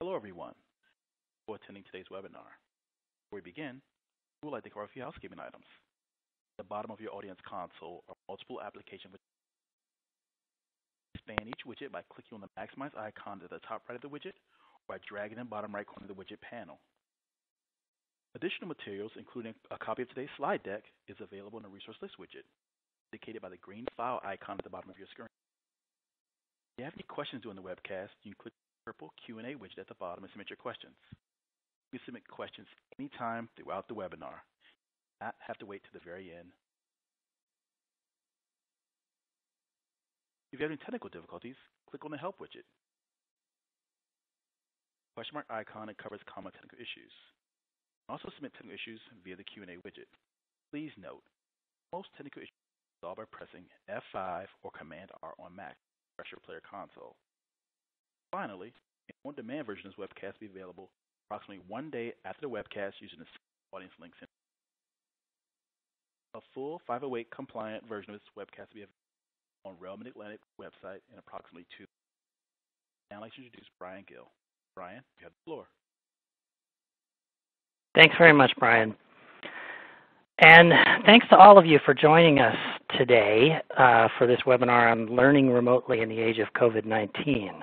Hello, everyone, for attending today's webinar. Before we begin, we would like to cover a few housekeeping items. At the bottom of your audience console are multiple application widgets. Expand each widget by clicking on the Maximize icon at the top right of the widget or by dragging the bottom right corner of the widget panel. Additional materials, including a copy of today's slide deck, is available in the Resource List widget, indicated by the green file icon at the bottom of your screen. If you have any questions during the webcast, you can click purple Q&A widget at the bottom and submit your questions. You can submit questions anytime throughout the webinar. Not have to wait to the very end. If you have any technical difficulties, click on the Help widget. Question mark icon covers common technical issues. Also submit technical issues via the Q&A widget. Please note, most technical issues are resolved by pressing F5 or Command-R on Mac your player console. Finally, an on-demand version of this webcast will be available approximately one day after the webcast using the same audience links. A full 508 compliant version of this webcast will be available on REL Mid-Atlantic website in approximately two. Now I'd like to introduce Brian Gill. Brian, you have the floor. Thanks very much, Brian. And thanks to all of you for joining us today uh, for this webinar on learning remotely in the age of COVID-19.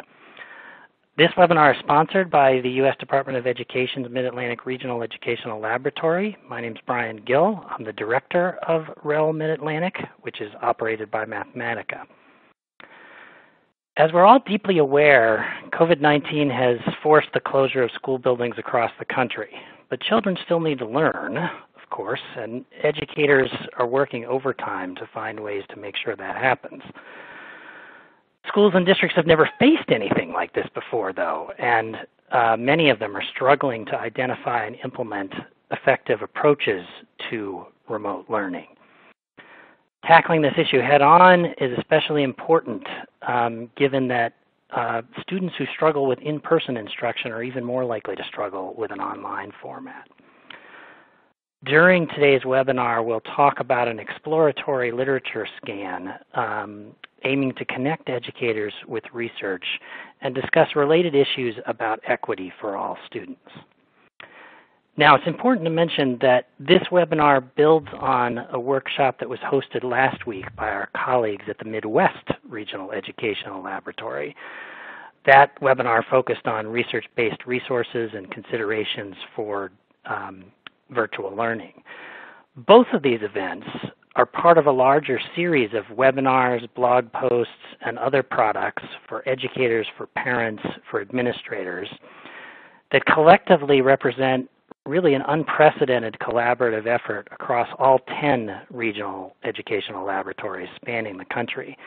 This webinar is sponsored by the U.S. Department of Education's Mid-Atlantic Regional Educational Laboratory. My name is Brian Gill. I'm the director of REL Mid-Atlantic, which is operated by Mathematica. As we're all deeply aware, COVID-19 has forced the closure of school buildings across the country, but children still need to learn, of course, and educators are working overtime to find ways to make sure that happens. Schools and districts have never faced anything like this before, though, and uh, many of them are struggling to identify and implement effective approaches to remote learning. Tackling this issue head on is especially important um, given that uh, students who struggle with in person instruction are even more likely to struggle with an online format. During today's webinar, we'll talk about an exploratory literature scan um, aiming to connect educators with research and discuss related issues about equity for all students. Now, it's important to mention that this webinar builds on a workshop that was hosted last week by our colleagues at the Midwest Regional Educational Laboratory. That webinar focused on research-based resources and considerations for um, virtual learning. Both of these events are part of a larger series of webinars, blog posts, and other products for educators, for parents, for administrators that collectively represent really an unprecedented collaborative effort across all 10 regional educational laboratories spanning the country.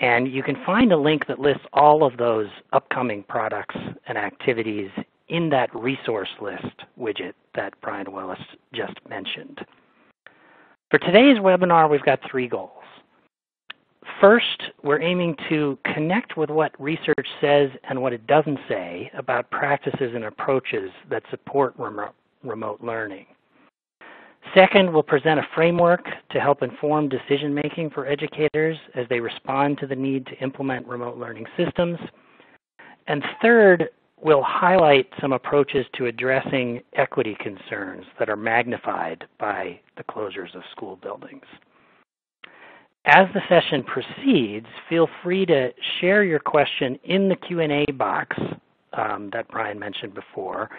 And you can find a link that lists all of those upcoming products and activities in that resource list widget that Brian Willis just mentioned. For today's webinar, we've got three goals. First, we're aiming to connect with what research says and what it doesn't say about practices and approaches that support remote learning. Second, we'll present a framework to help inform decision making for educators as they respond to the need to implement remote learning systems. And third, we'll highlight some approaches to addressing equity concerns that are magnified by the closures of school buildings. As the session proceeds, feel free to share your question in the Q&A box um, that Brian mentioned before.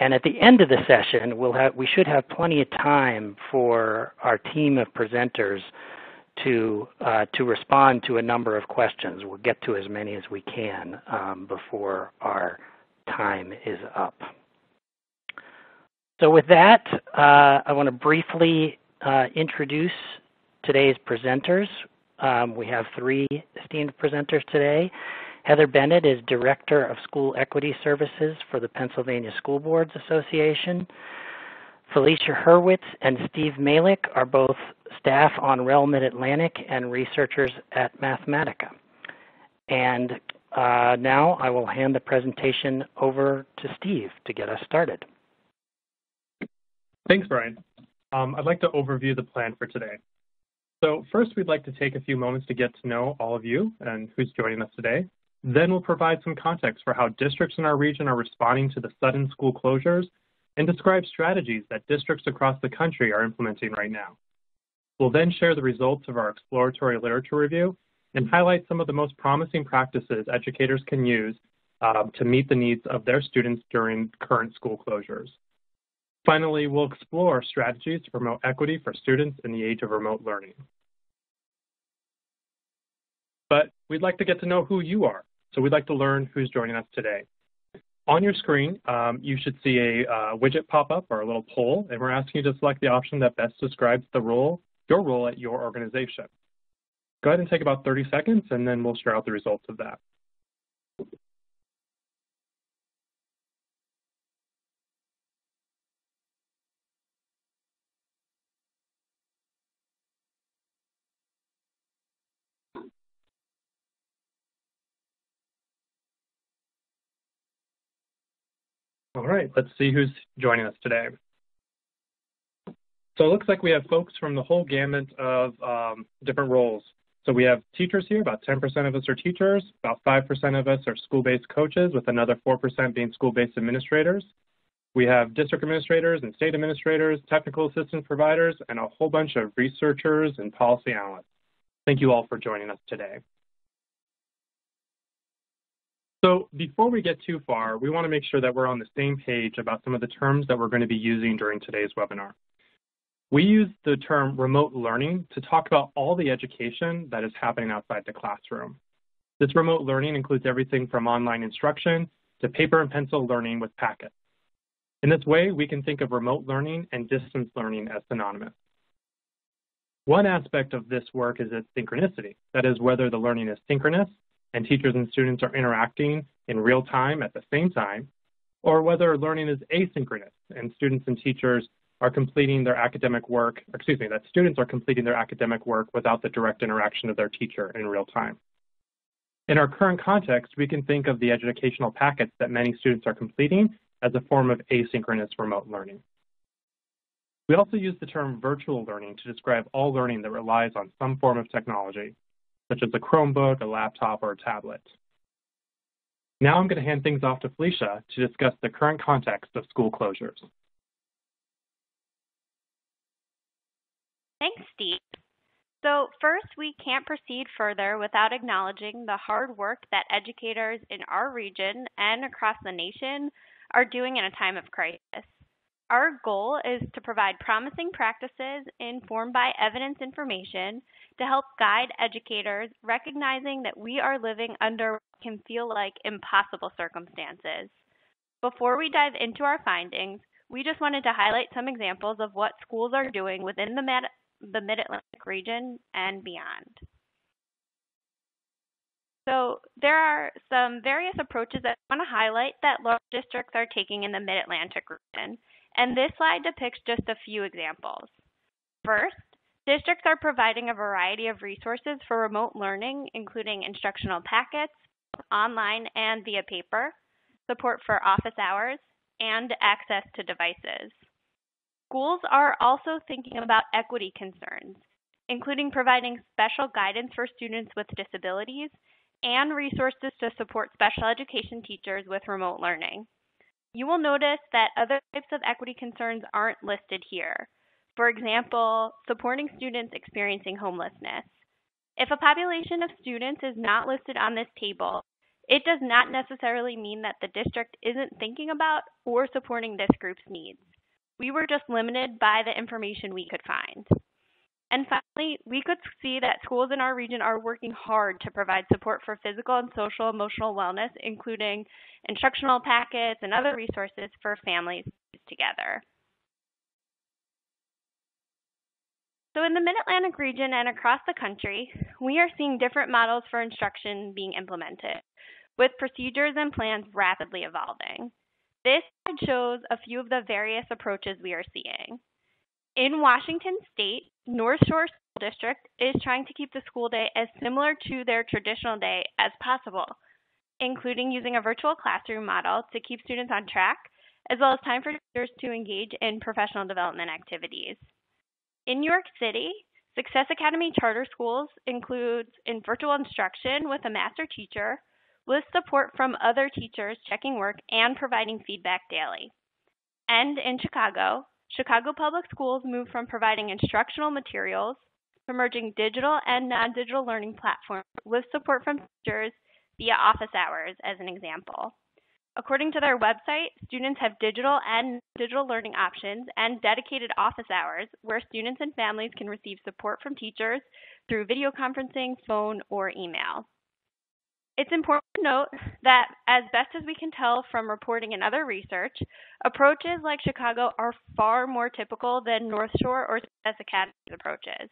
And at the end of the session, we'll have, we should have plenty of time for our team of presenters to, uh, to respond to a number of questions. We'll get to as many as we can um, before our time is up. So with that, uh, I want to briefly uh, introduce today's presenters. Um, we have three esteemed presenters today. Heather Bennett is Director of School Equity Services for the Pennsylvania School Boards Association. Felicia Hurwitz and Steve Malick are both staff on REL Mid-Atlantic and researchers at Mathematica. And uh, now I will hand the presentation over to Steve to get us started. Thanks, Brian. Um, I'd like to overview the plan for today. So first, we'd like to take a few moments to get to know all of you and who's joining us today. Then we'll provide some context for how districts in our region are responding to the sudden school closures and describe strategies that districts across the country are implementing right now. We'll then share the results of our exploratory literature review and highlight some of the most promising practices educators can use um, to meet the needs of their students during current school closures. Finally, we'll explore strategies to promote equity for students in the age of remote learning. But we'd like to get to know who you are, so we'd like to learn who's joining us today. On your screen, um, you should see a uh, widget pop up or a little poll, and we're asking you to select the option that best describes the role, your role at your organization. Go ahead and take about 30 seconds, and then we'll share out the results of that. All right, let's see who's joining us today. So it looks like we have folks from the whole gamut of um, different roles. So we have teachers here, about 10% of us are teachers, about 5% of us are school-based coaches, with another 4% being school-based administrators. We have district administrators and state administrators, technical assistance providers, and a whole bunch of researchers and policy analysts. Thank you all for joining us today. So before we get too far, we want to make sure that we're on the same page about some of the terms that we're going to be using during today's webinar. We use the term remote learning to talk about all the education that is happening outside the classroom. This remote learning includes everything from online instruction to paper and pencil learning with packets. In this way, we can think of remote learning and distance learning as synonymous. One aspect of this work is its synchronicity, that is, whether the learning is synchronous and teachers and students are interacting in real time at the same time, or whether learning is asynchronous and students and teachers are completing their academic work, excuse me, that students are completing their academic work without the direct interaction of their teacher in real time. In our current context, we can think of the educational packets that many students are completing as a form of asynchronous remote learning. We also use the term virtual learning to describe all learning that relies on some form of technology, such as a Chromebook, a laptop, or a tablet. Now I'm going to hand things off to Felicia to discuss the current context of school closures. Thanks, Steve. So first, we can't proceed further without acknowledging the hard work that educators in our region and across the nation are doing in a time of crisis. Our goal is to provide promising practices informed by evidence information to help guide educators, recognizing that we are living under what can feel like impossible circumstances. Before we dive into our findings, we just wanted to highlight some examples of what schools are doing within the, the Mid-Atlantic region and beyond. So there are some various approaches that I want to highlight that large districts are taking in the Mid-Atlantic region. And this slide depicts just a few examples. First, districts are providing a variety of resources for remote learning, including instructional packets, online and via paper, support for office hours, and access to devices. Schools are also thinking about equity concerns, including providing special guidance for students with disabilities and resources to support special education teachers with remote learning. You will notice that other types of equity concerns aren't listed here. For example, supporting students experiencing homelessness. If a population of students is not listed on this table, it does not necessarily mean that the district isn't thinking about or supporting this group's needs. We were just limited by the information we could find. And finally, we could see that schools in our region are working hard to provide support for physical and social emotional wellness, including instructional packets and other resources for families together. So in the Mid-Atlantic region and across the country, we are seeing different models for instruction being implemented, with procedures and plans rapidly evolving. This slide shows a few of the various approaches we are seeing. In Washington state, Northshore School District is trying to keep the school day as similar to their traditional day as possible, including using a virtual classroom model to keep students on track, as well as time for teachers to engage in professional development activities. In New York City, Success Academy Charter Schools includes in virtual instruction with a master teacher, with support from other teachers checking work and providing feedback daily. And in Chicago, Chicago Public Schools moved from providing instructional materials to merging digital and non-digital learning platforms with support from teachers via office hours as an example. According to their website, students have digital and digital learning options and dedicated office hours where students and families can receive support from teachers through video conferencing, phone, or email. It's important to note that, as best as we can tell from reporting and other research, approaches like Chicago are far more typical than North Shore or Success Academy's approaches.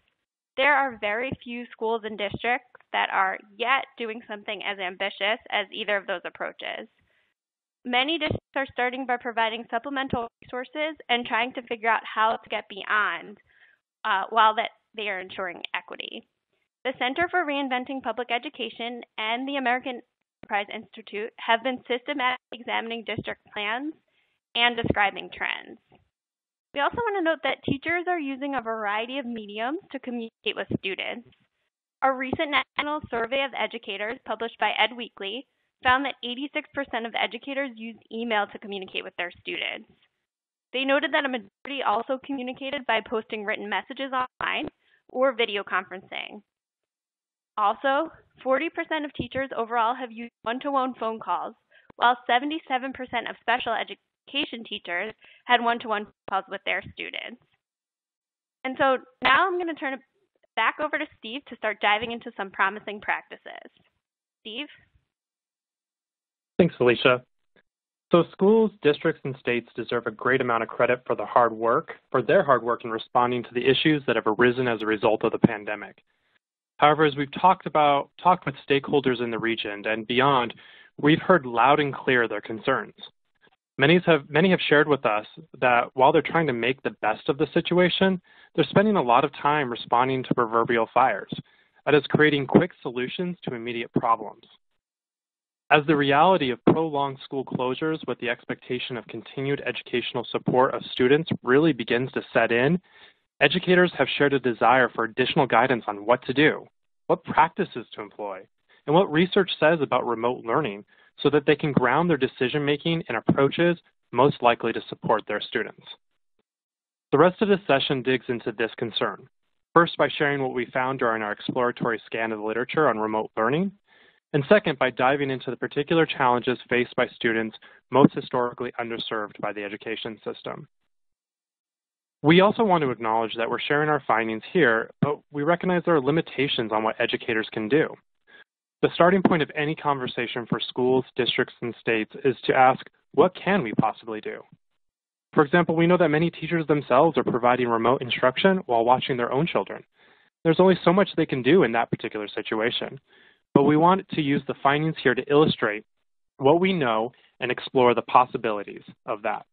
There are very few schools and districts that are yet doing something as ambitious as either of those approaches. Many districts are starting by providing supplemental resources and trying to figure out how to get beyond uh, while that they are ensuring equity. The Center for Reinventing Public Education and the American Enterprise Institute have been systematically examining district plans and describing trends. We also want to note that teachers are using a variety of mediums to communicate with students. A recent national survey of educators published by Ed Weekly found that 86% of educators use email to communicate with their students. They noted that a majority also communicated by posting written messages online or video conferencing. Also, 40% of teachers overall have used one to one phone calls, while 77% of special education teachers had one to one calls with their students. And so now I'm going to turn it back over to Steve to start diving into some promising practices. Steve? Thanks, Felicia. So schools, districts, and states deserve a great amount of credit for the hard work, for their hard work in responding to the issues that have arisen as a result of the pandemic. However, as we've talked about, talked with stakeholders in the region and beyond, we've heard loud and clear their concerns. Many have, many have shared with us that while they're trying to make the best of the situation, they're spending a lot of time responding to proverbial fires. That is creating quick solutions to immediate problems. As the reality of prolonged school closures with the expectation of continued educational support of students really begins to set in, educators have shared a desire for additional guidance on what to do, what practices to employ, and what research says about remote learning so that they can ground their decision making in approaches most likely to support their students. The rest of this session digs into this concern. First, by sharing what we found during our exploratory scan of the literature on remote learning, and second, by diving into the particular challenges faced by students most historically underserved by the education system. We also want to acknowledge that we're sharing our findings here, but we recognize there are limitations on what educators can do. The starting point of any conversation for schools, districts, and states is to ask, what can we possibly do? For example, we know that many teachers themselves are providing remote instruction while watching their own children. There's only so much they can do in that particular situation but we want to use the findings here to illustrate what we know and explore the possibilities of that.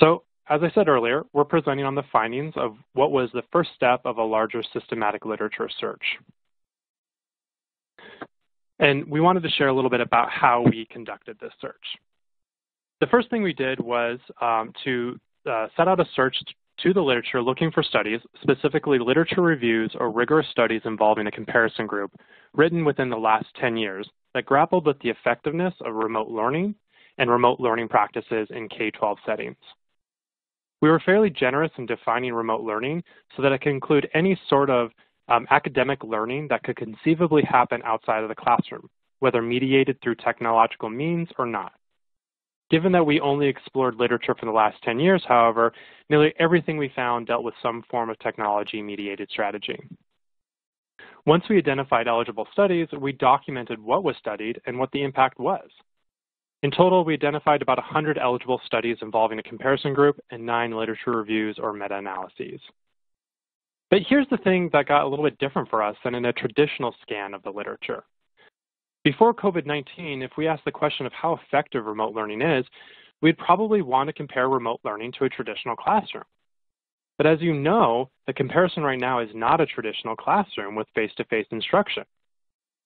So, as I said earlier, we're presenting on the findings of what was the first step of a larger systematic literature search. And we wanted to share a little bit about how we conducted this search. The first thing we did was um, to uh, set out a search to the literature looking for studies, specifically literature reviews or rigorous studies involving a comparison group written within the last 10 years that grappled with the effectiveness of remote learning and remote learning practices in K-12 settings. We were fairly generous in defining remote learning so that it can include any sort of um, academic learning that could conceivably happen outside of the classroom, whether mediated through technological means or not. Given that we only explored literature for the last 10 years, however, nearly everything we found dealt with some form of technology-mediated strategy. Once we identified eligible studies, we documented what was studied and what the impact was. In total, we identified about 100 eligible studies involving a comparison group and nine literature reviews or meta-analyses. But here's the thing that got a little bit different for us than in a traditional scan of the literature. Before COVID-19, if we asked the question of how effective remote learning is, we'd probably want to compare remote learning to a traditional classroom. But as you know, the comparison right now is not a traditional classroom with face-to-face -face instruction.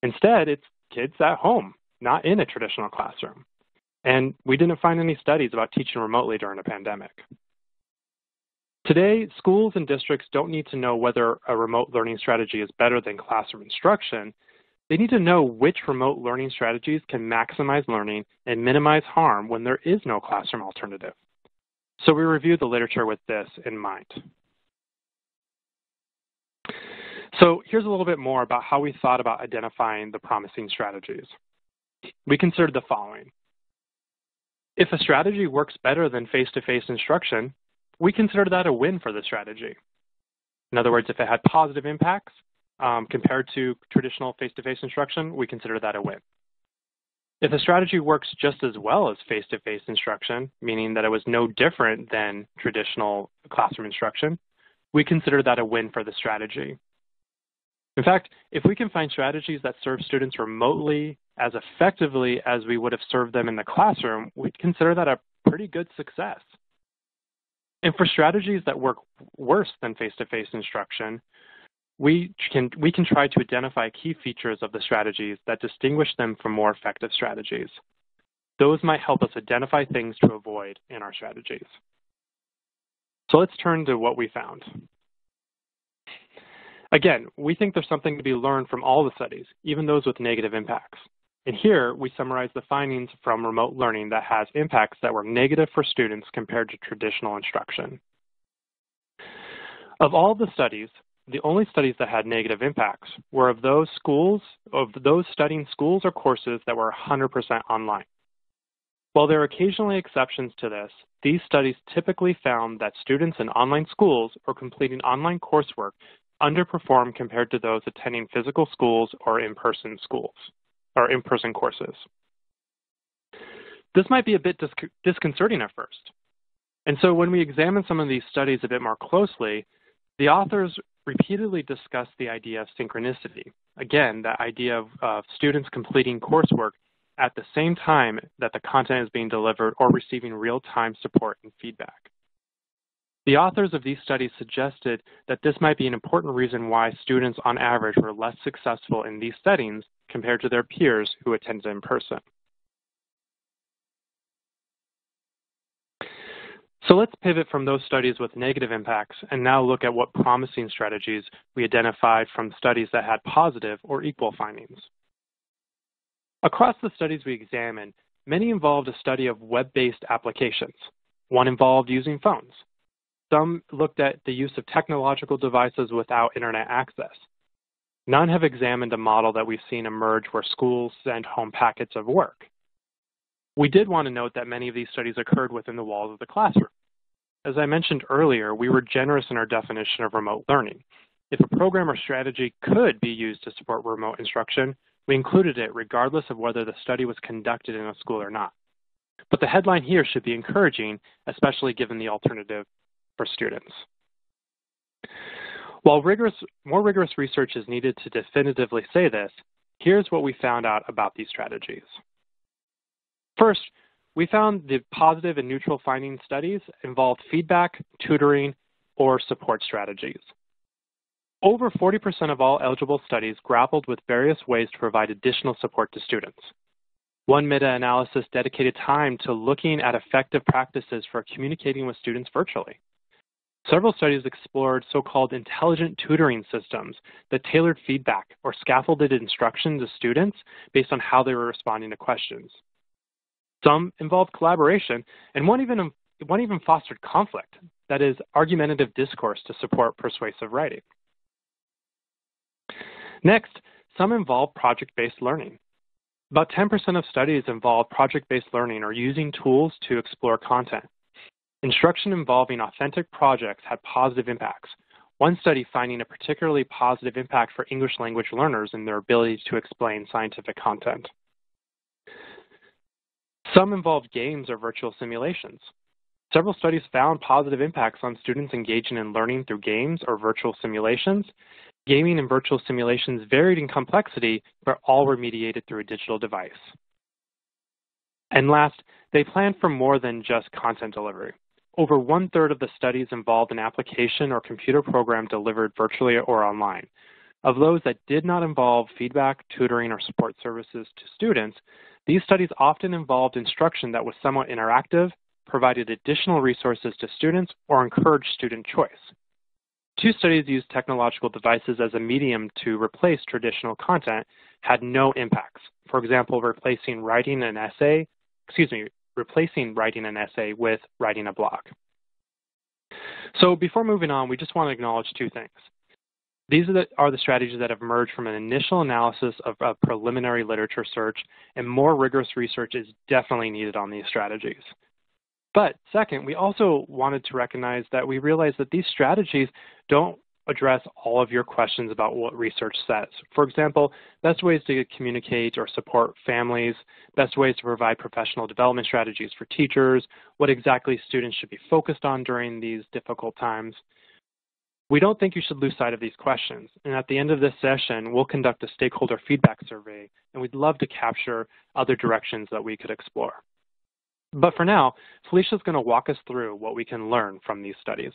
Instead, it's kids at home, not in a traditional classroom. And we didn't find any studies about teaching remotely during a pandemic. Today, schools and districts don't need to know whether a remote learning strategy is better than classroom instruction. they need to know which remote learning strategies can maximize learning and minimize harm when there is no classroom alternative. So we reviewed the literature with this in mind. So here's a little bit more about how we thought about identifying the promising strategies. We considered the following. If a strategy works better than face-to-face -face instruction, we consider that a win for the strategy. In other words, if it had positive impacts um, compared to traditional face-to-face -face instruction, we consider that a win. If a strategy works just as well as face-to-face -face instruction, meaning that it was no different than traditional classroom instruction, we consider that a win for the strategy. In fact, if we can find strategies that serve students remotely as effectively as we would have served them in the classroom, we'd consider that a pretty good success. And for strategies that work worse than face-to-face -face instruction, we can, we can try to identify key features of the strategies that distinguish them from more effective strategies. Those might help us identify things to avoid in our strategies. So let's turn to what we found. Again, we think there's something to be learned from all the studies, even those with negative impacts. And here, we summarize the findings from remote learning that has impacts that were negative for students compared to traditional instruction. Of all the studies, the only studies that had negative impacts were of those schools, of those studying schools or courses that were 100% online. While there are occasionally exceptions to this, these studies typically found that students in online schools or completing online coursework underperform compared to those attending physical schools or in-person schools or in-person courses. This might be a bit disconcerting at first. And so when we examine some of these studies a bit more closely, the authors repeatedly discuss the idea of synchronicity. Again, the idea of uh, students completing coursework at the same time that the content is being delivered or receiving real-time support and feedback. The authors of these studies suggested that this might be an important reason why students on average were less successful in these settings compared to their peers who attended in person. So let's pivot from those studies with negative impacts and now look at what promising strategies we identified from studies that had positive or equal findings. Across the studies we examined, many involved a study of web-based applications. One involved using phones. Some looked at the use of technological devices without internet access. None have examined a model that we've seen emerge where schools send home packets of work. We did want to note that many of these studies occurred within the walls of the classroom. As I mentioned earlier, we were generous in our definition of remote learning. If a program or strategy could be used to support remote instruction, we included it regardless of whether the study was conducted in a school or not. But the headline here should be encouraging, especially given the alternative for students. While rigorous, more rigorous research is needed to definitively say this, here's what we found out about these strategies. First, we found the positive and neutral finding studies involved feedback, tutoring, or support strategies. Over 40% of all eligible studies grappled with various ways to provide additional support to students. One meta-analysis dedicated time to looking at effective practices for communicating with students virtually. Several studies explored so-called intelligent tutoring systems that tailored feedback or scaffolded instruction to students based on how they were responding to questions. Some involved collaboration, and one even, one even fostered conflict, that is, argumentative discourse to support persuasive writing. Next, some involved project-based learning. About 10% of studies involved project-based learning or using tools to explore content. Instruction involving authentic projects had positive impacts. One study finding a particularly positive impact for English language learners in their ability to explain scientific content. Some involved games or virtual simulations. Several studies found positive impacts on students engaging in learning through games or virtual simulations. Gaming and virtual simulations varied in complexity, but all were mediated through a digital device. And last, they planned for more than just content delivery. Over one third of the studies involved an application or computer program delivered virtually or online. Of those that did not involve feedback, tutoring, or support services to students, these studies often involved instruction that was somewhat interactive, provided additional resources to students, or encouraged student choice. Two studies used technological devices as a medium to replace traditional content, had no impacts. For example, replacing writing an essay, excuse me, replacing writing an essay with writing a blog. So before moving on, we just want to acknowledge two things. These are the, are the, strategies that have emerged from an initial analysis of a preliminary literature search, and more rigorous research is definitely needed on these strategies. But second, we also wanted to recognize that we realize that these strategies don't address all of your questions about what research says. For example, best ways to communicate or support families, best ways to provide professional development strategies for teachers, what exactly students should be focused on during these difficult times. We don't think you should lose sight of these questions. And at the end of this session, we'll conduct a stakeholder feedback survey, and we'd love to capture other directions that we could explore. But for now, Felicia is going to walk us through what we can learn from these studies.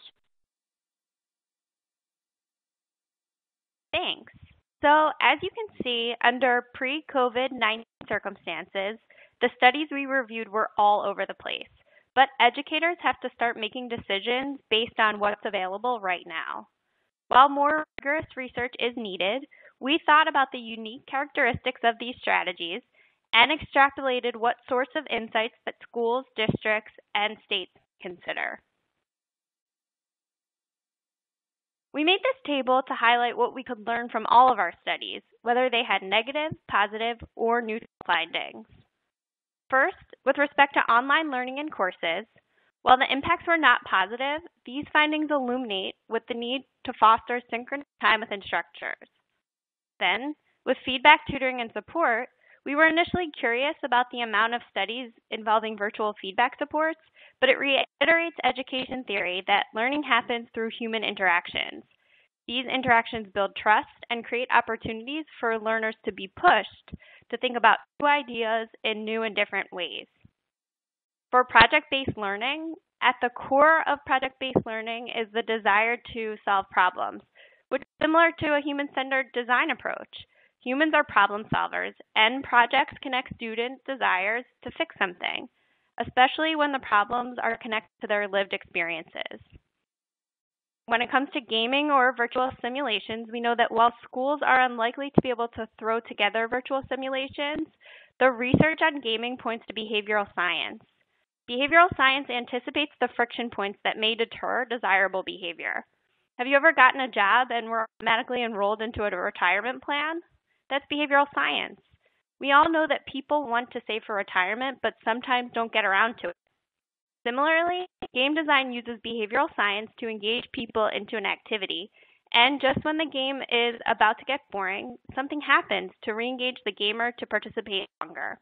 Thanks. So as you can see, under pre-COVID-19 circumstances, the studies we reviewed were all over the place. But educators have to start making decisions based on what's available right now. While more rigorous research is needed, we thought about the unique characteristics of these strategies and extrapolated what sorts of insights that schools, districts, and states consider. We made this table to highlight what we could learn from all of our studies, whether they had negative, positive, or neutral findings. First, with respect to online learning and courses, while the impacts were not positive, these findings illuminate with the need to foster synchronous time with instructors. Then, with feedback, tutoring, and support, we were initially curious about the amount of studies involving virtual feedback supports, but it reiterates education theory that learning happens through human interactions. These interactions build trust and create opportunities for learners to be pushed to think about new ideas in new and different ways. For project-based learning, at the core of project-based learning is the desire to solve problems, which is similar to a human-centered design approach. Humans are problem solvers, and projects connect student desires to fix something, especially when the problems are connected to their lived experiences. When it comes to gaming or virtual simulations, we know that while schools are unlikely to be able to throw together virtual simulations, the research on gaming points to behavioral science. Behavioral science anticipates the friction points that may deter desirable behavior. Have you ever gotten a job and were automatically enrolled into a retirement plan? That's behavioral science. We all know that people want to save for retirement, but sometimes don't get around to it. Similarly, game design uses behavioral science to engage people into an activity, and just when the game is about to get boring, something happens to re-engage the gamer to participate longer.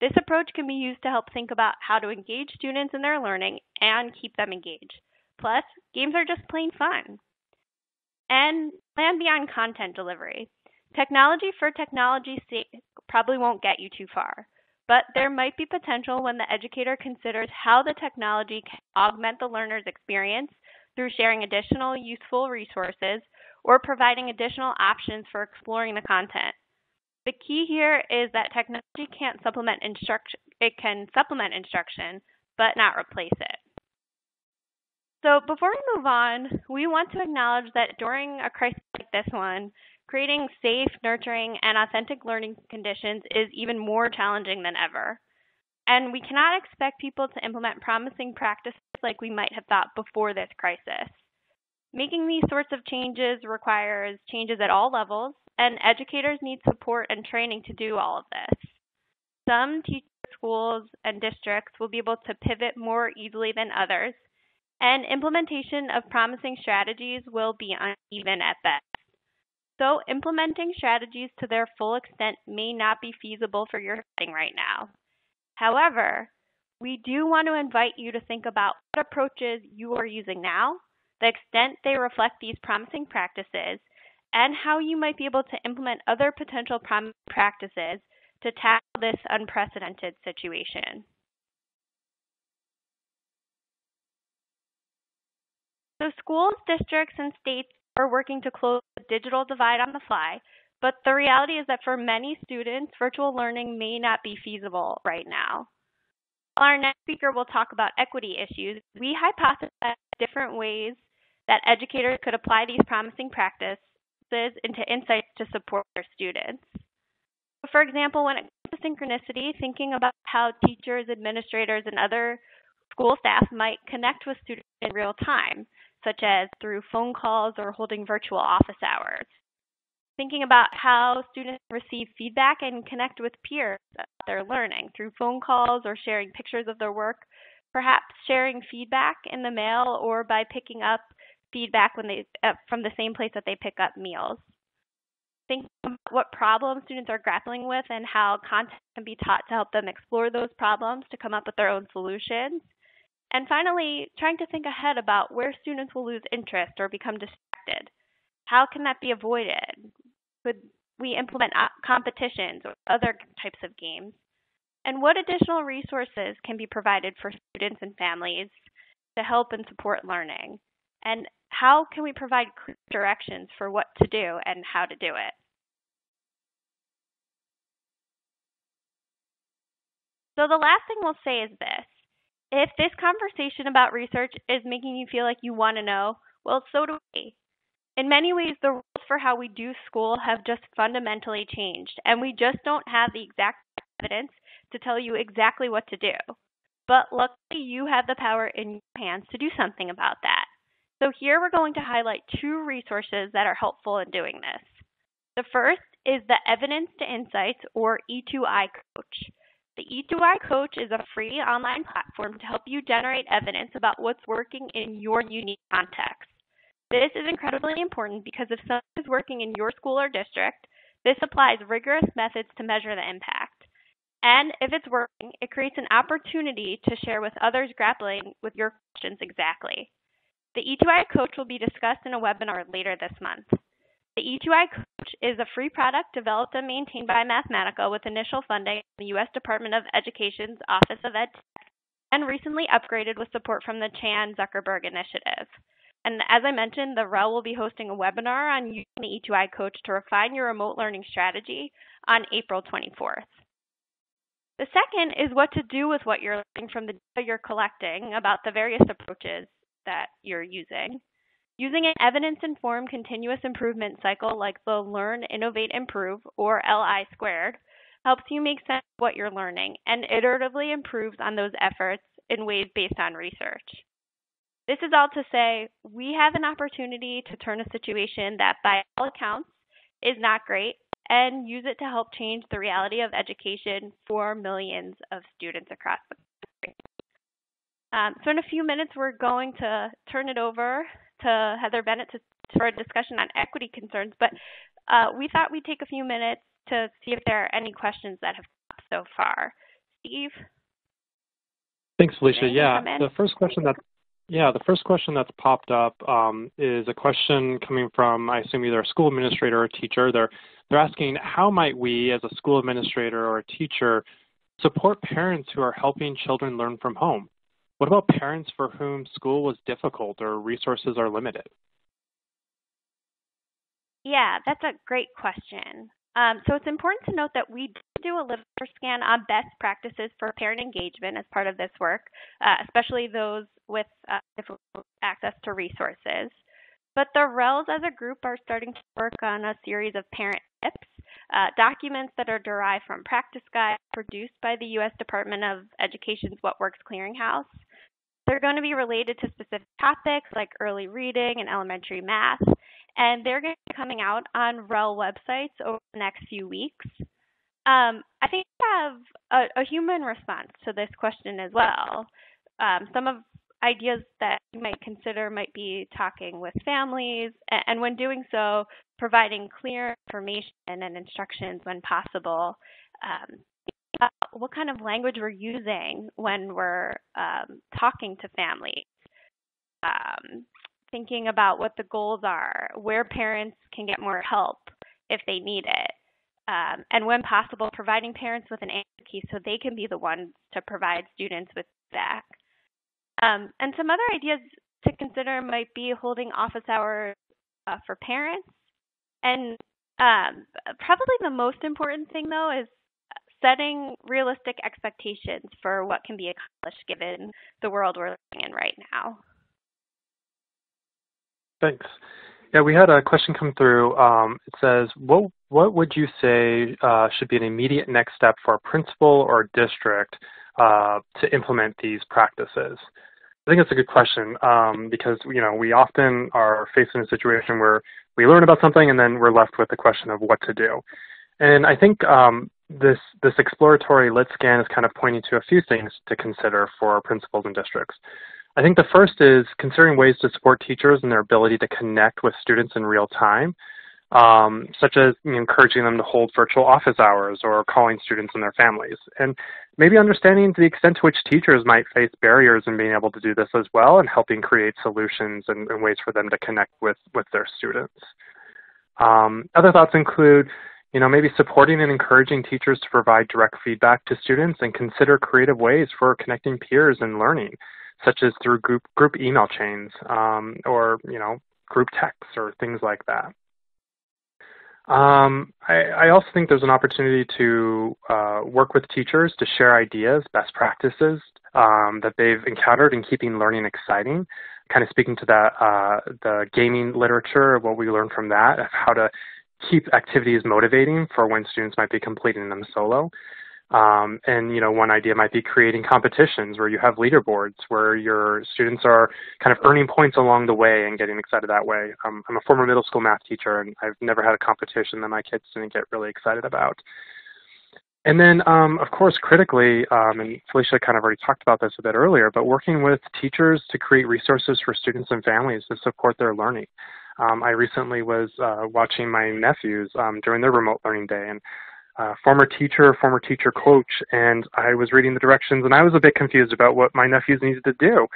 This approach can be used to help think about how to engage students in their learning and keep them engaged. Plus, games are just plain fun. And plan beyond content delivery. Technology for technology's sake probably won't get you too far, but there might be potential when the educator considers how the technology can augment the learner's experience through sharing additional useful resources or providing additional options for exploring the content. The key here is that technology can't supplement instruction, it can supplement instruction, but not replace it. So before we move on, we want to acknowledge that during a crisis like this one, Creating safe, nurturing, and authentic learning conditions is even more challenging than ever. And we cannot expect people to implement promising practices like we might have thought before this crisis. Making these sorts of changes requires changes at all levels, and educators need support and training to do all of this. Some teachers, schools, and districts will be able to pivot more easily than others, and implementation of promising strategies will be uneven at best. So implementing strategies to their full extent may not be feasible for your setting right now. However, we do want to invite you to think about what approaches you are using now, the extent they reflect these promising practices, and how you might be able to implement other potential practices to tackle this unprecedented situation. So schools, districts, and states are working to close the digital divide on the fly, but the reality is that for many students, virtual learning may not be feasible right now. While our next speaker will talk about equity issues, we hypothesize different ways that educators could apply these promising practices into insights to support their students. for example, when it comes to synchronicity, thinking about how teachers, administrators, and other school staff might connect with students in real time, such as through phone calls or holding virtual office hours. Thinking about how students receive feedback and connect with peers about their learning through phone calls or sharing pictures of their work, perhaps sharing feedback in the mail or by picking up feedback when they uh, from the same place that they pick up meals. Think about what problems students are grappling with and how content can be taught to help them explore those problems to come up with their own solutions. And finally, trying to think ahead about where students will lose interest or become distracted. How can that be avoided? Could we implement competitions or other types of games? And what additional resources can be provided for students and families to help and support learning? And how can we provide clear directions for what to do and how to do it? So the last thing we'll say is this. If this conversation about research is making you feel like you want to know, well, so do we. In many ways, the rules for how we do school have just fundamentally changed, and we just don't have the exact evidence to tell you exactly what to do. But luckily, you have the power in your hands to do something about that. So here we're going to highlight two resources that are helpful in doing this. The first is the Evidence to Insights or E2I Coach. The E2I Coach is a free online platform to help you generate evidence about what's working in your unique context. This is incredibly important because if someone is working in your school or district, this applies rigorous methods to measure the impact. And if it's working, it creates an opportunity to share with others grappling with your questions exactly. The E2I Coach will be discussed in a webinar later this month. The E2I Coach is a free product developed and maintained by Mathematica with initial funding from the U.S. Department of Education's Office of Ed and recently upgraded with support from the Chan Zuckerberg Initiative. And as I mentioned, the REL will be hosting a webinar on using the E2I Coach to refine your remote learning strategy on April 24th. The second is what to do with what you're learning from the data you're collecting about the various approaches that you're using. Using an evidence-informed continuous improvement cycle like the Learn, Innovate, Improve, or LI squared, helps you make sense of what you're learning and iteratively improves on those efforts in ways based on research. This is all to say we have an opportunity to turn a situation that, by all accounts, is not great and use it to help change the reality of education for millions of students across the country. Um, so in a few minutes, we're going to turn it over to Heather Bennett to, for a discussion on equity concerns, but uh, we thought we'd take a few minutes to see if there are any questions that have come up so far. Steve? Thanks, Felicia. Yeah, the first question that yeah, the first question that's popped up um, is a question coming from, I assume, either a school administrator or a teacher. They're they're asking how might we, as a school administrator or a teacher, support parents who are helping children learn from home? What about parents for whom school was difficult or resources are limited? Yeah, that's a great question. Um, so it's important to note that we do a literature scan on best practices for parent engagement as part of this work, uh, especially those with uh, access to resources. But the RELs as a group are starting to work on a series of parent tips, uh, documents that are derived from practice guides produced by the U.S. Department of Education's What Works Clearinghouse. They're going to be related to specific topics like early reading and elementary math, and they're going to be coming out on REL websites over the next few weeks. Um, I think we have a, a, human response to this question as well. Um, some of ideas that you might consider might be talking with families, and, and when doing so, providing clear information and instructions when possible. Um, what kind of language we're using when we're um, talking to families. Um, thinking about what the goals are, where parents can get more help if they need it. Um, and when possible, providing parents with an answer key so they can be the ones to provide students with feedback. Um, and some other ideas to consider might be holding office hours uh, for parents. And um, probably the most important thing, though, is setting realistic expectations for what can be accomplished given the world we're living in right now. Thanks. Yeah, we had a question come through. Um, it says, what, what would you say uh, should be an immediate next step for a principal or a district uh, to implement these practices? I think that's a good question um, because you know we often are faced in a situation where we learn about something and then we're left with the question of what to do. And I think um, this this exploratory lit scan is kind of pointing to a few things to consider for principals and districts. I think the first is considering ways to support teachers and their ability to connect with students in real time, um, such as encouraging them to hold virtual office hours or calling students and their families. And maybe understanding the extent to which teachers might face barriers in being able to do this as well and helping create solutions and, and ways for them to connect with, with their students. Um, other thoughts include you know, maybe supporting and encouraging teachers to provide direct feedback to students and consider creative ways for connecting peers and learning, such as through group, group email chains um, or, you know, group texts or things like that. Um, I, I, also think there's an opportunity to uh, work with teachers to share ideas, best practices um, that they've encountered in keeping learning exciting. Kind of speaking to that, uh, the gaming literature, what we learned from that, how to keep activities motivating for when students might be completing them solo. Um, and you know, one idea might be creating competitions where you have leaderboards where your students are kind of earning points along the way and getting excited that way. Um, I'm a former middle school math teacher, and I've never had a competition that my kids didn't get really excited about. And then, um, of course, critically, um, and Felicia kind of already talked about this a bit earlier, but working with teachers to create resources for students and families to support their learning. Um, I recently was uh, watching my nephews um, during their remote learning day, and uh, former teacher, former teacher coach, and I was reading the directions, and I was a bit confused about what my nephews needed to do.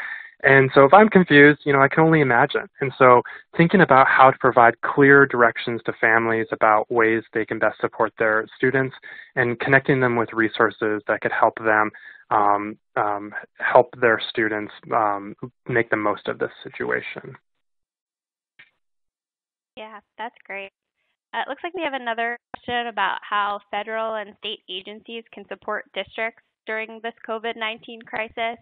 And so, if I'm confused, you know, I can only imagine. And so, thinking about how to provide clear directions to families about ways they can best support their students, and connecting them with resources that could help them um, um, help their students um, make the most of this situation. Yeah, that's great. Uh, it looks like we have another question about how federal and state agencies can support districts during this COVID 19 crisis.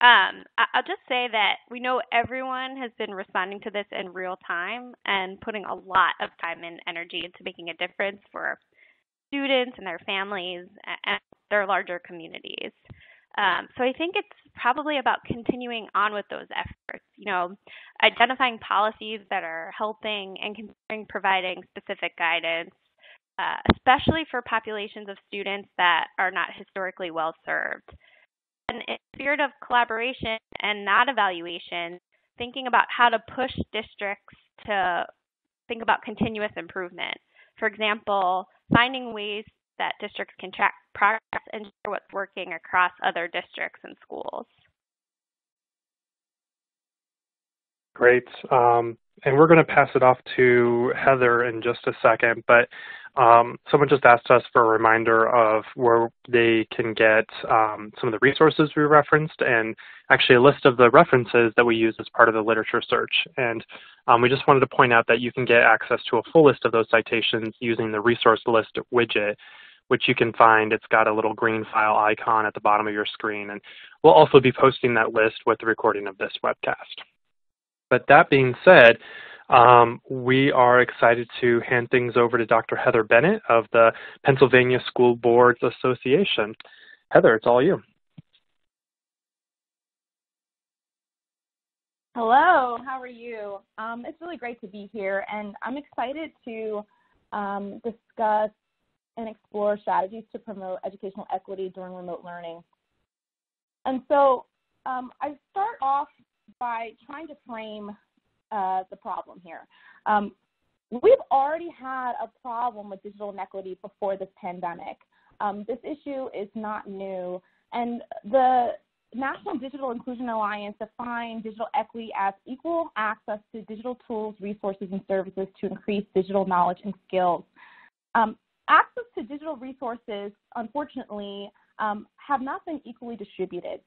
Um, I'll just say that we know everyone has been responding to this in real time and putting a lot of time and energy into making a difference for students and their families and their larger communities. Um, so I think it's probably about continuing on with those efforts, you know, identifying policies that are helping and considering providing specific guidance, uh, especially for populations of students that are not historically well served. And in spirit of collaboration and not evaluation, thinking about how to push districts to think about continuous improvement. For example, finding ways that districts can track progress and share what's working across other districts and schools. Great. Um, and we're going to pass it off to Heather in just a second, but um, someone just asked us for a reminder of where they can get um, some of the resources we referenced and actually a list of the references that we use as part of the literature search. And um, we just wanted to point out that you can get access to a full list of those citations using the resource list widget which you can find. It's got a little green file icon at the bottom of your screen. And we'll also be posting that list with the recording of this webcast. But that being said, um, we are excited to hand things over to Dr. Heather Bennett of the Pennsylvania School Boards Association. Heather, it's all you. Hello, how are you? Um, it's really great to be here, and I'm excited to um, discuss and explore strategies to promote educational equity during remote learning. And so um, I start off by trying to frame uh, the problem here. Um, we've already had a problem with digital inequity before this pandemic. Um, this issue is not new, and the National Digital Inclusion Alliance defines digital equity as equal access to digital tools, resources, and services to increase digital knowledge and skills. Um, access to digital resources, unfortunately, um, have not been equally distributed.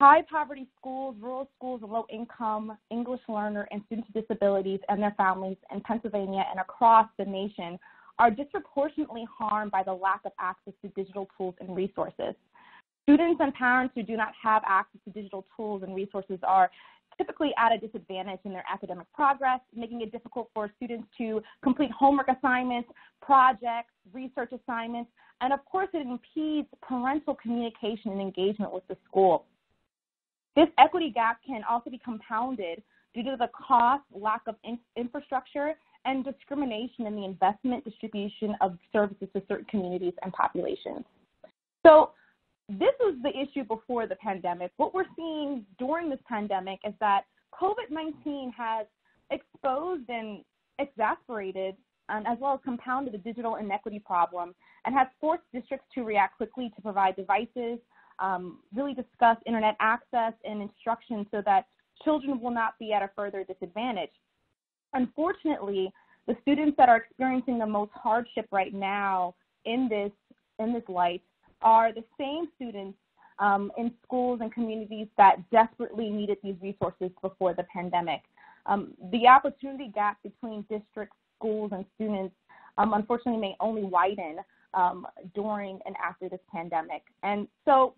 High poverty schools, rural schools, low income English learner and students with disabilities and their families in Pennsylvania and across the nation are disproportionately harmed by the lack of access to digital tools and resources. Students and parents who do not have access to digital tools and resources are typically at a disadvantage in their academic progress, making it difficult for students to complete homework assignments, projects, research assignments, and of course it impedes parental communication and engagement with the school. This equity gap can also be compounded due to the cost, lack of in infrastructure, and discrimination in the investment distribution of services to certain communities and populations. So this was the issue before the pandemic. What we're seeing during this pandemic is that COVID-19 has exposed and exasperated um, as well as compounded the digital inequity problem and has forced districts to react quickly to provide devices, um, really discuss internet access and instruction so that children will not be at a further disadvantage. Unfortunately, the students that are experiencing the most hardship right now in this in this light are the same students um, in schools and communities that desperately needed these resources before the pandemic. Um, the opportunity gap between districts, schools, and students um, unfortunately may only widen um, during and after this pandemic. And so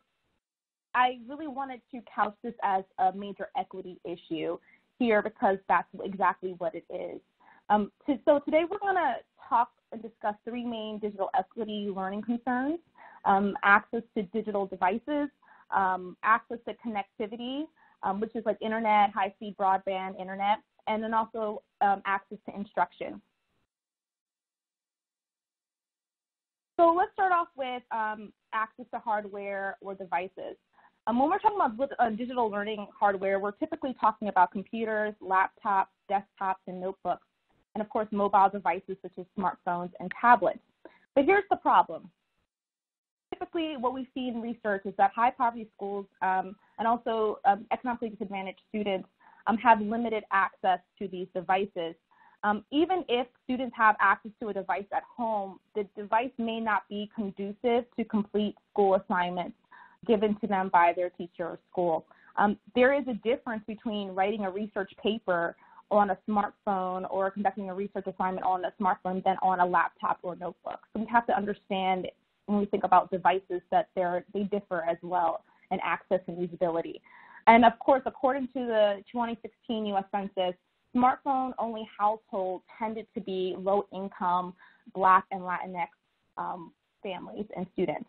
I really wanted to couch this as a major equity issue here because that's exactly what it is. Um, to, so today we're going to talk and discuss three main digital equity learning concerns, um, access to digital devices, um, access to connectivity, um, which is like internet, high-speed broadband internet, and then also um, access to instruction. So let's start off with um, access to hardware or devices. Um, when we're talking about uh, digital learning hardware, we're typically talking about computers, laptops, desktops, and notebooks, and of course mobile devices such as smartphones and tablets. But here's the problem. Typically, what we see in research is that high poverty schools um, and also um, economically disadvantaged students um, have limited access to these devices. Um, even if students have access to a device at home, the device may not be conducive to complete school assignments given to them by their teacher or school. Um, there is a difference between writing a research paper on a smartphone or conducting a research assignment on a smartphone than on a laptop or notebook. So we have to understand when we think about devices that they differ as well in access and usability. And of course, according to the 2016 US Census, smartphone only households tended to be low income Black and Latinx um, families and students.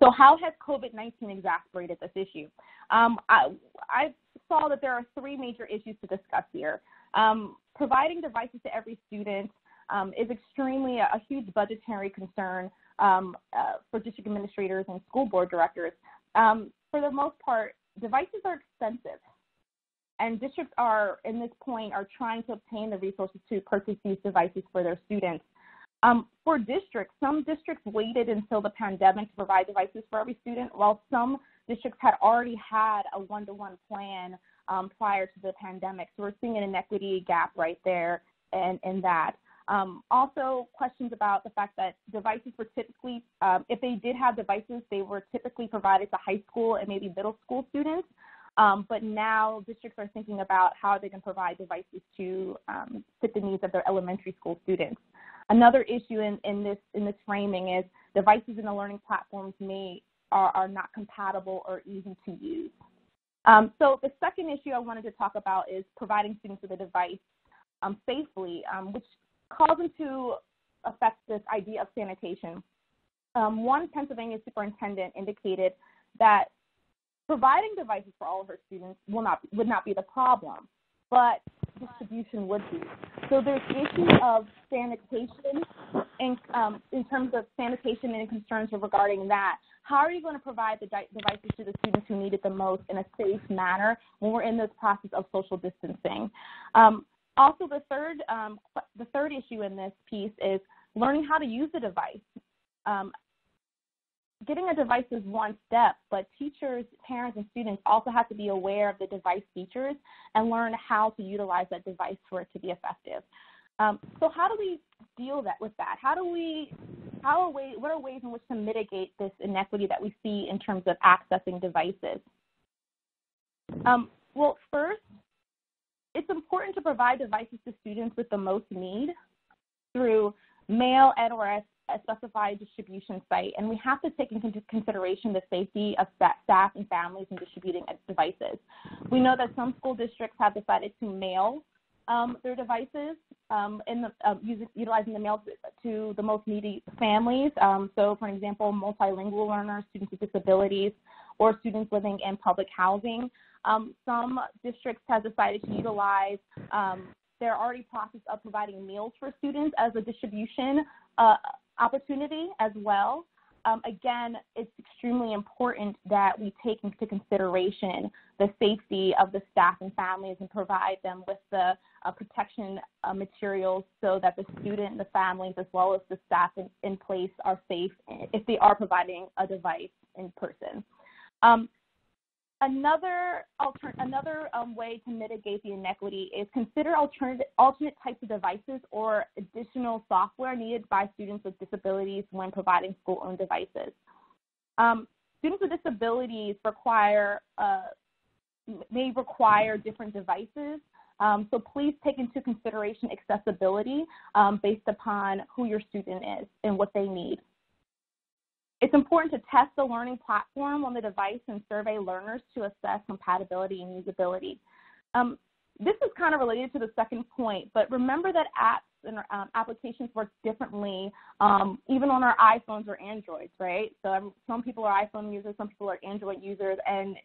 So how has COVID-19 exacerbated this issue? Um, I, I, saw that there are three major issues to discuss here. Um, providing devices to every student um, is extremely a, a, huge budgetary concern um, uh, for district administrators and school board directors. Um, for the most part, devices are expensive. And districts are, in this point, are trying to obtain the resources to purchase these devices for their students. Um, for districts, some districts waited until the pandemic to provide devices for every student, while some districts had already had a one-to-one plan um, prior to the pandemic. So we're seeing an inequity gap right there in, in that. Um, also, questions about the fact that devices were typically, um, if they did have devices, they were typically provided to high school and maybe middle school students. Um, but now districts are thinking about how they can provide devices to um, fit the needs of their elementary school students. Another issue in, in this in this framing is devices in the learning platforms may are, are not compatible or easy to use. Um, so the second issue I wanted to talk about is providing students with a device um, safely, um, which calls into effect this idea of sanitation. Um, one Pennsylvania superintendent indicated that providing devices for all of her students will not would not be the problem, but distribution would be. So there's issues of sanitation in, um, in terms of sanitation and concerns regarding that. How are you going to provide the devices to the students who need it the most in a safe manner when we're in this process of social distancing? Um, also, the third, um, the third issue in this piece is learning how to use the device. Um, getting a device is one step, but teachers, parents, and students also have to be aware of the device features and learn how to utilize that device for it to be effective. Um, so how do we deal that with that? How do we, how are we, what are ways in which to mitigate this inequity that we see in terms of accessing devices? Um, well, first, it's important to provide devices to students with the most need through mail or a specified distribution site, and we have to take into consideration the safety of staff and families in distributing devices. We know that some school districts have decided to mail um, their devices um, in the, uh, using, utilizing the mail to the most needy families. Um, so, for example, multilingual learners, students with disabilities, or students living in public housing. Um, some districts have decided to utilize um, their already process of providing meals for students as a distribution uh, opportunity as well. Um, again, it's extremely important that we take into consideration the safety of the staff and families and provide them with the uh, protection uh, materials so that the student, the families, as well as the staff in, in place are safe if they are providing a device in person. Um, Another alter- another um, way to mitigate the inequity is consider alternate alternate types of devices or additional software needed by students with disabilities when providing school-owned devices. Um, students with disabilities require uh, may require different devices. Um, so please take into consideration accessibility um, based upon who your student is and what they need. It's important to test the learning platform on the device and survey learners to assess compatibility and usability. Um, this is kind of related to the second point, but remember that apps and um, applications work differently, um, even on our iPhones or Androids, right? So some people are iPhone users, some people are Android users, and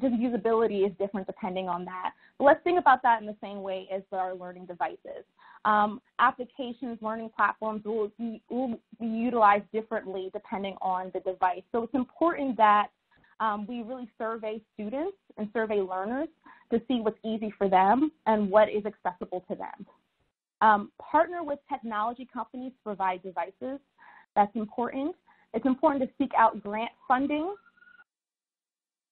just usability is different depending on that. But let's think about that in the same way as our learning devices. Um, applications, learning platforms will be, will be utilized differently depending on the device. So it's important that um, we really survey students and survey learners to see what's easy for them and what is accessible to them. Um, partner with technology companies to provide devices. That's important. It's important to seek out grant funding.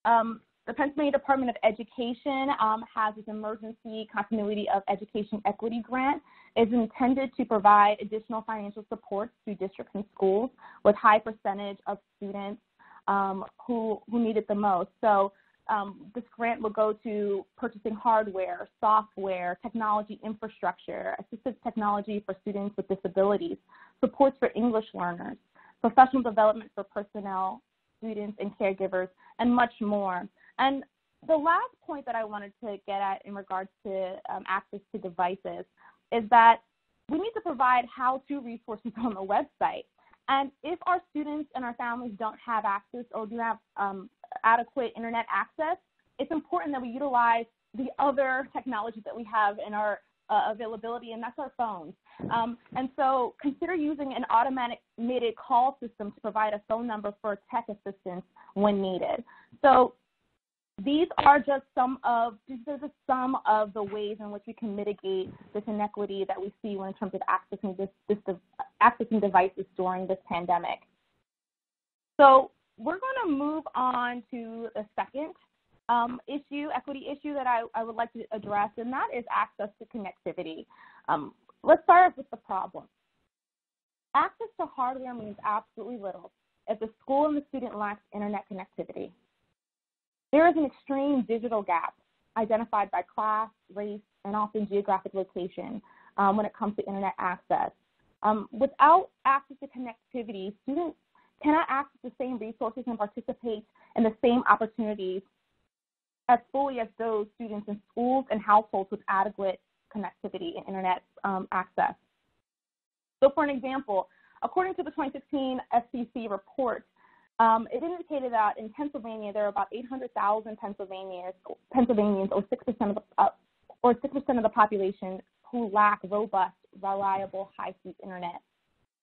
Um, the Pennsylvania Department of Education um, has this Emergency Continuity of Education Equity Grant. is intended to provide additional financial support to districts and schools with high percentage of students um, who, who need it the most. So um, this grant will go to purchasing hardware, software, technology infrastructure, assistive technology for students with disabilities, supports for English learners, professional development for personnel, students, and caregivers, and much more. And the last point that I wanted to get at in regards to um, access to devices is that we need to provide how-to resources on the website. And if our students and our families don't have access or do have um, adequate internet access, it's important that we utilize the other technology that we have in our uh, availability, and that's our phones. Um, and so consider using an automated call system to provide a phone number for tech assistance when needed. So these are just some of these are just some of the ways in which we can mitigate this inequity that we see when in terms of accessing this, this accessing devices during this pandemic. So we're going to move on to the second um, issue, equity issue that I, I, would like to address, and that is access to connectivity. Um, let's start with the problem. Access to hardware means absolutely little if the school and the student lacks internet connectivity. There is an extreme digital gap identified by class, race, and often geographic location um, when it comes to internet access. Um, without access to connectivity, students cannot access the same resources and participate in the same opportunities as fully as those students in schools and households with adequate connectivity and internet um, access. So for an example, according to the 2016 FCC report, um, it indicated that in Pennsylvania, there are about 800,000 Pennsylvanians, Pennsylvanians, or 6% of the, uh, or 6% of the population who lack robust, reliable, high-speed internet.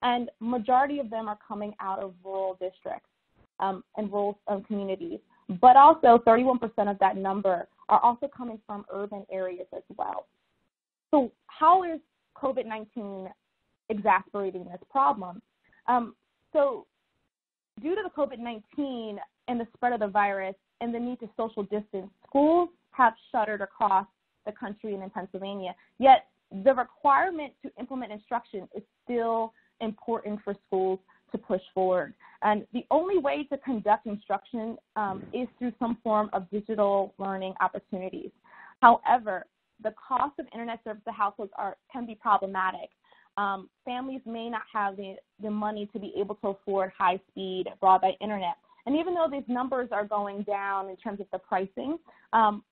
And majority of them are coming out of rural districts um, and rural um, communities. But also 31% of that number are also coming from urban areas as well. So how is COVID-19 exacerbating this problem? Um, so due to the COVID-19 and the spread of the virus and the need to social distance, schools have shuttered across the country and in Pennsylvania. Yet the requirement to implement instruction is still important for schools to push forward. And the only way to conduct instruction um, is through some form of digital learning opportunities. However, the cost of internet service to households are, can be problematic. Um, families may not have the, the money to be able to afford high speed broadband internet. And even though these numbers are going down in terms of the pricing, um,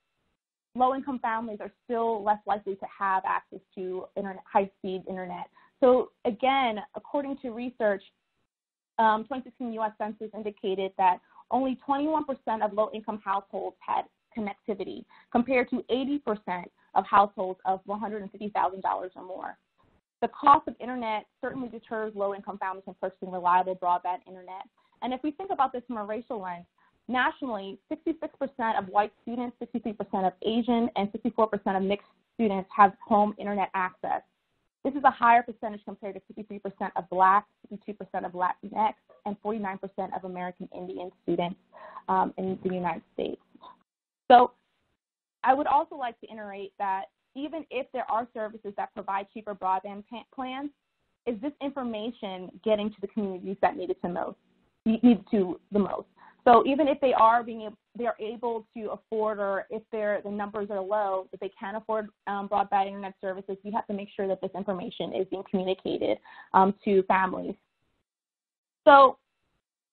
low income families are still less likely to have access to internet, high speed internet. So, again, according to research, um, 2016 US Census indicated that only 21% of low income households had connectivity, compared to 80% of households of $150,000 or more. The cost of internet certainly deters low income families from purchasing reliable broadband internet. And if we think about this from a racial lens, nationally, 66% of white students, 63% of Asian, and 64% of mixed students have home internet access. This is a higher percentage compared to 53% of Black, 52% of Latinx, and 49% of American Indian students um, in the United States. So I would also like to iterate that even if there are services that provide cheaper broadband plans, is this information getting to the communities that need it to most? Need to the most. So even if they are being able, they are able to afford, or if their the numbers are low, that they can afford um, broadband internet services, we have to make sure that this information is being communicated um, to families. So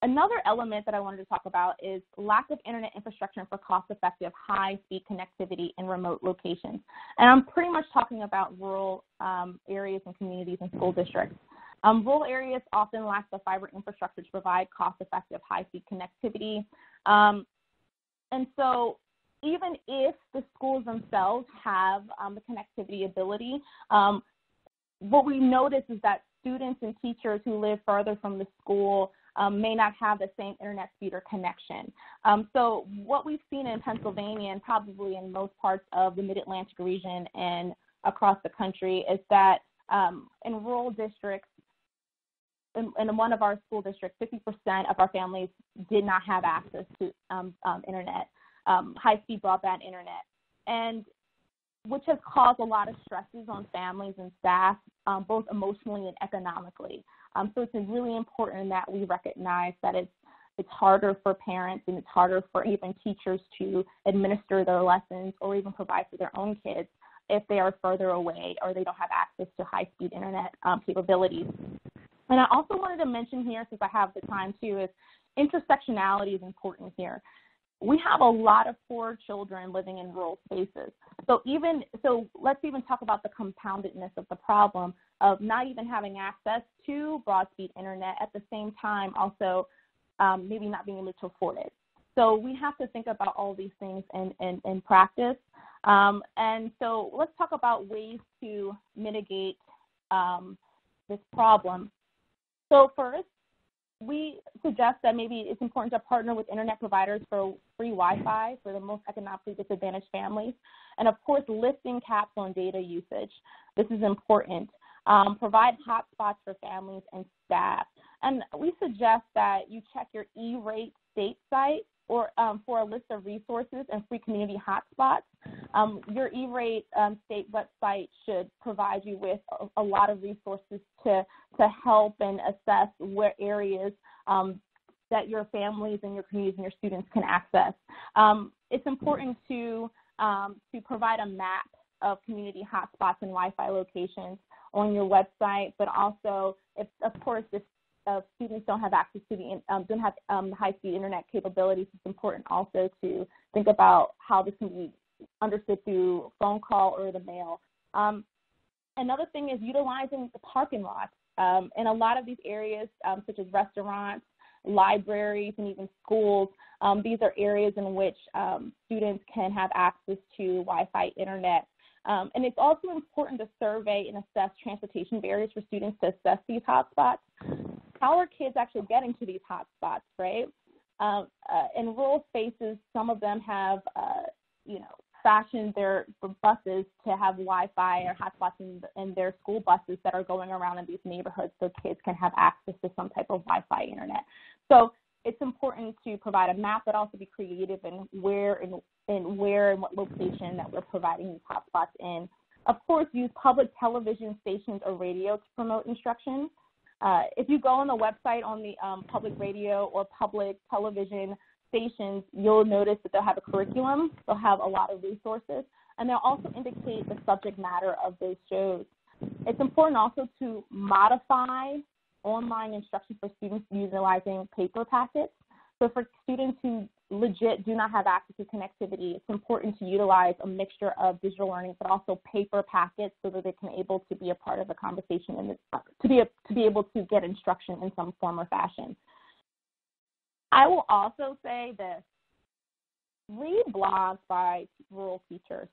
Another element that I wanted to talk about is lack of internet infrastructure for cost-effective high-speed connectivity in remote locations. And I'm pretty much talking about rural um, areas and communities and school districts. Um, rural areas often lack the fiber infrastructure to provide cost-effective high-speed connectivity. Um, and so even if the schools themselves have um, the connectivity ability, um, what we notice is that students and teachers who live further from the school um, may not have the same internet speed or connection. Um, so what we've seen in Pennsylvania and probably in most parts of the Mid-Atlantic region and across the country is that um, in rural districts, in, in, one of our school districts, 50% of our families did not have access to um, um, internet, um, high-speed broadband internet. And which has caused a lot of stresses on families and staff, um, both emotionally and economically. Um, so it's really important that we recognize that it's it's harder for parents and it's harder for even teachers to administer their lessons or even provide for their own kids if they are further away or they don't have access to high-speed internet um, capabilities. And I also wanted to mention here, since I have the time too, is intersectionality is important here we have a lot of poor children living in rural spaces. So even so, let's even talk about the compoundedness of the problem of not even having access to broad speed internet at the same time, also um, maybe not being able to afford it. So we have to think about all these things in, in, in practice. Um, and so let's talk about ways to mitigate um, this problem. So first, we suggest that maybe it's important to partner with internet providers for free Wi-Fi for the most economically disadvantaged families, and of course, lifting caps on data usage. This is important. Um, provide hotspots for families and staff. And we suggest that you check your E-rate state site or um, for a list of resources and free community hotspots. Um, your E-rate um, state website should provide you with a, a, lot of resources to, to help and assess where areas um, that your families and your communities and your students can access. Um, it's important to, um, to provide a map of community hotspots and Wi-Fi locations on your website, but also, if, of course, if uh, students don't have access to the um, don't have um, high-speed internet capabilities, it's important also to think about how this can be understood through phone call or the mail. Um, another thing is utilizing the parking lots. Um, in a lot of these areas, um, such as restaurants, libraries, and even schools, um, these are areas in which students can have access to Wi-Fi internet. Um, and it's also important to survey and assess transportation barriers for students to assess these hotspots how are kids actually getting to these hotspots, right? Um, uh, in rural spaces, some of them have, uh, you know, fashioned their buses to have Wi-Fi or hotspots in, in their school buses that are going around in these neighborhoods, so kids can have access to some type of Wi-Fi internet. So it's important to provide a map, but also be creative in where and, in where and what location that we're providing these hotspots in. Of course, use public television stations or radio to promote instruction. Uh, if you go on the website on the um, public radio or public television stations, you'll notice that they'll have a curriculum, they'll have a lot of resources, and they'll also indicate the subject matter of those shows. it's important also to modify online instruction for students utilizing paper packets. So for students who legit do not have access to connectivity, it's important to utilize a mixture of digital learning, but also paper packets so that they can able to be a part of the conversation and uh, to be, a, to be able to get instruction in some form or fashion. I will also say this, read blogs by rural teachers.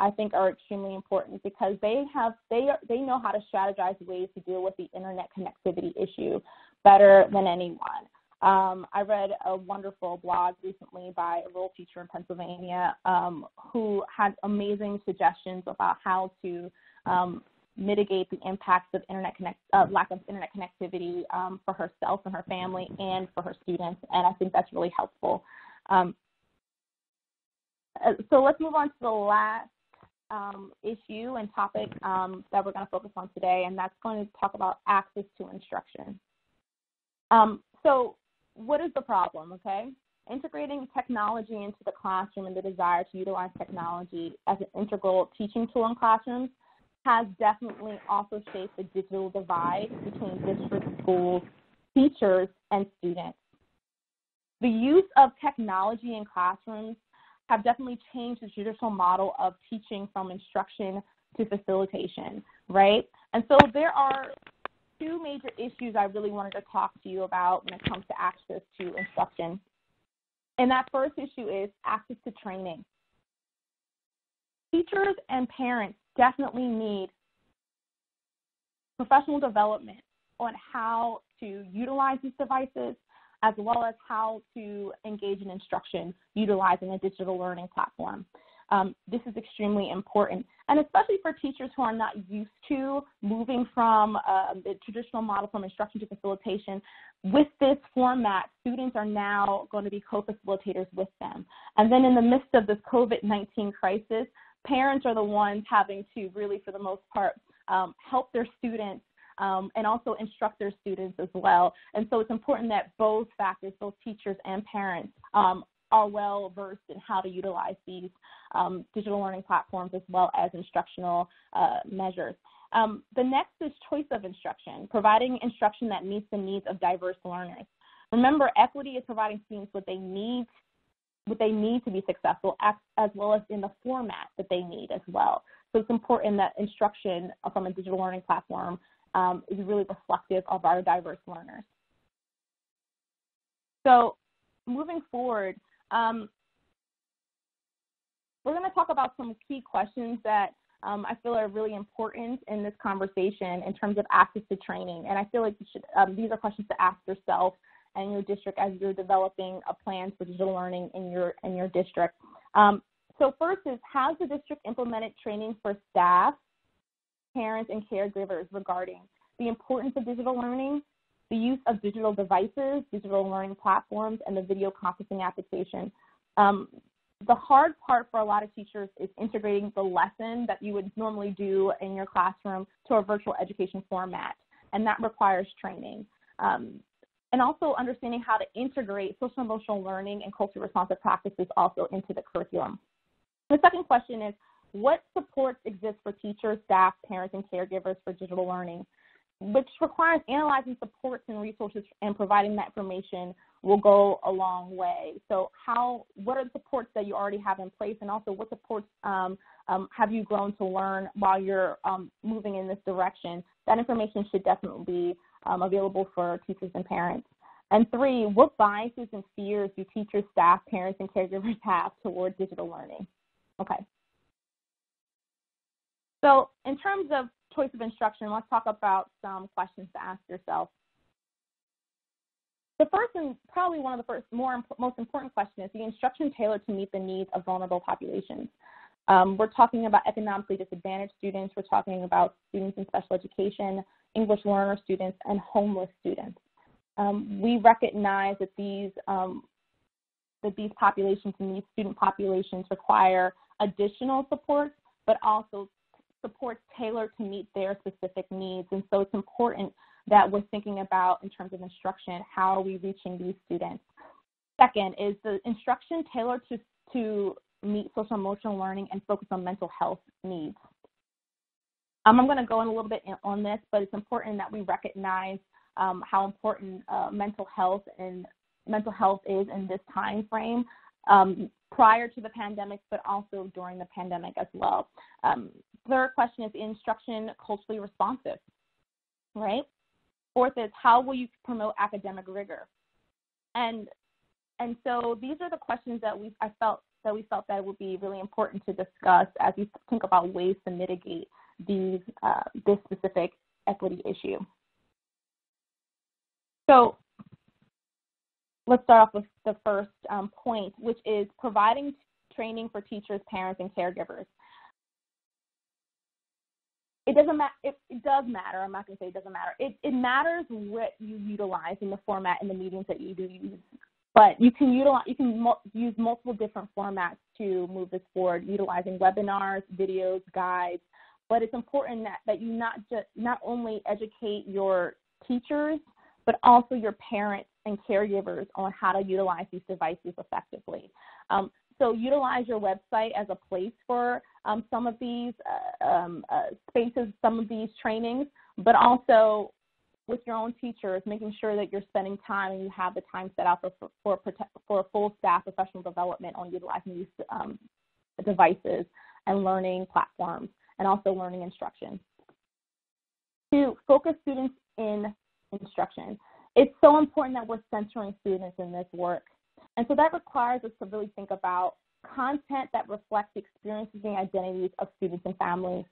I think are extremely important because they have they are, they know how to strategize ways to deal with the internet connectivity issue better than anyone. Um, I read a wonderful blog recently by a rural teacher in Pennsylvania um, who had amazing suggestions about how to um, mitigate the impacts of internet connect, uh, lack of internet connectivity um, for herself and her family and for her students, and I think that's really helpful. Um, uh, so let's move on to the last um, issue and topic um, that we're going to focus on today, and that's going to talk about access to instruction. Um, so, what is the problem? Okay, integrating technology into the classroom and the desire to utilize technology as an integral teaching tool in classrooms has definitely also shaped the digital divide between district schools, teachers, and students. The use of technology in classrooms have definitely changed the traditional model of teaching from instruction to facilitation, right? And so there are two major issues I really wanted to talk to you about when it comes to access to instruction. And that first issue is access to training. Teachers and parents definitely need professional development on how to utilize these devices, as well as how to engage in instruction utilizing a digital learning platform. Um, this is extremely important, and especially for teachers who are not used to moving from uh, the traditional model from instruction to facilitation. With this format, students are now going to be co-facilitators with them. And then in the midst of this COVID-19 crisis, parents are the ones having to really, for the most part, um, help their students um, and also instruct their students as well. And so it's important that both factors, both teachers and parents, um, are well versed in how to utilize these um, digital learning platforms as well as instructional uh, measures. Um, the next is choice of instruction, providing instruction that meets the needs of diverse learners. Remember, equity is providing students what they need what they need to be successful as well as in the format that they need as well. So it's important that instruction from a digital learning platform um, is really reflective of our diverse learners. So moving forward, um, we're going to talk about some key questions that um, I feel are really important in this conversation in terms of access to training. And I feel like should, um, these are questions to ask yourself and your district as you're developing a plan for digital learning in your in your district. Um, so first is, has the district implemented training for staff parents, and caregivers regarding the importance of digital learning, the use of digital devices, digital learning platforms, and the video conferencing application. Um, the hard part for a lot of teachers is integrating the lesson that you would normally do in your classroom to a virtual education format, and that requires training. Um, and also understanding how to integrate social emotional learning and culturally responsive practices also into the curriculum. The second question is, what supports exist for teachers, staff, parents, and caregivers for digital learning, which requires analyzing supports and resources and providing that information will go a long way. So how, what are the supports that you already have in place and also what supports um, um, have you grown to learn while you're um, moving in this direction? That information should definitely be um, available for teachers and parents. And three, what biases and fears do teachers, staff, parents, and caregivers have toward digital learning? Okay. So in terms of choice of instruction, let's talk about some questions to ask yourself. The first and probably one of the first more most important question is the instruction tailored to meet the needs of vulnerable populations. Um, we're talking about economically disadvantaged students. We're talking about students in special education, English learner students, and homeless students. Um, we recognize that these um, that these populations and these student populations require additional supports, but also supports tailored to meet their specific needs. And so it's important that we're thinking about in terms of instruction, how are we reaching these students? Second is the instruction tailored to, to meet social emotional learning and focus on mental health needs. Um, I'm going to go in a little bit on this, but it's important that we recognize um, how important uh, mental health and mental health is in this time frame um, prior to the pandemic, but also during the pandemic as well. Um, third question is instruction culturally responsive, right? Fourth is how will you promote academic rigor? And and so these are the questions that we I felt that we felt that would be really important to discuss as we think about ways to mitigate these uh, this specific equity issue. So let's start off with the first um, point, which is providing training for teachers, parents, and caregivers. It doesn't matter. It, it, does matter. I'm not going to say it doesn't matter. It, it matters what you utilize in the format in the meetings that you do use. But you can utilize, you can use multiple different formats to move this forward, utilizing webinars, videos, guides. But it's important that, that you not just not only educate your teachers, but also your parents and caregivers on how to utilize these devices effectively. Um, so utilize your website as a place for um, some of these uh, um, uh, spaces, some of these trainings, but also with your own teachers, making sure that you're spending time and you have the time set out for for, for, full staff professional development on utilizing these um, devices and learning platforms, and also learning instruction. To focus students in instruction. It's so important that we're centering students in this work. And so that requires us to really think about content that reflects the experiences and identities of students and families.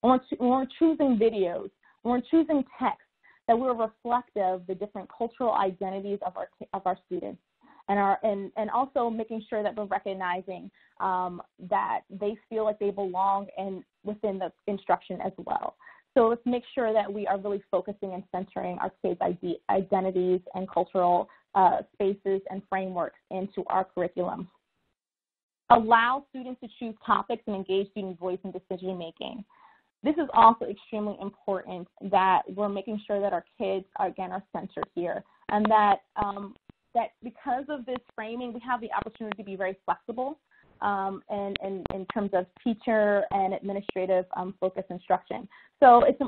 When we're, choosing videos, when we're choosing text, that we're reflective of the different cultural identities of our, of our students. And, our, and, and also making sure that we're recognizing um, that they feel like they belong in, within the instruction as well. So let's make sure that we are really focusing and centering our kids' identities and cultural uh, spaces and frameworks into our curriculum. Allow students to choose topics and engage student voice in decision making. This is also extremely important that we're making sure that our kids, are, again, are centered here and that, um, that because of this framing, we have the opportunity to be very flexible um, in, in, in, terms of teacher and administrative um, focus instruction. So it's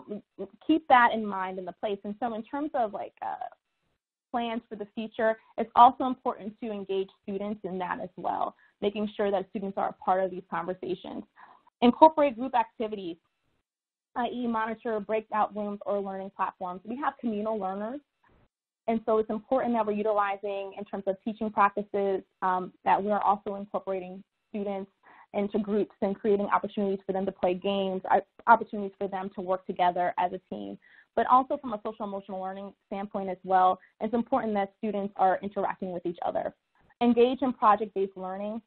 keep that in mind in the place. And so in terms of like uh, plans for the future, it's also important to engage students in that as well, making sure that students are a part of these conversations. Incorporate group activities, i.e. monitor breakout rooms or learning platforms. We have communal learners and so it's important that we're utilizing in terms of teaching practices um, that we're also incorporating students into groups and creating opportunities for them to play games, opportunities for them to work together as a team. But also from a social emotional learning standpoint as well, it's important that students are interacting with each other. Engage in project-based learning.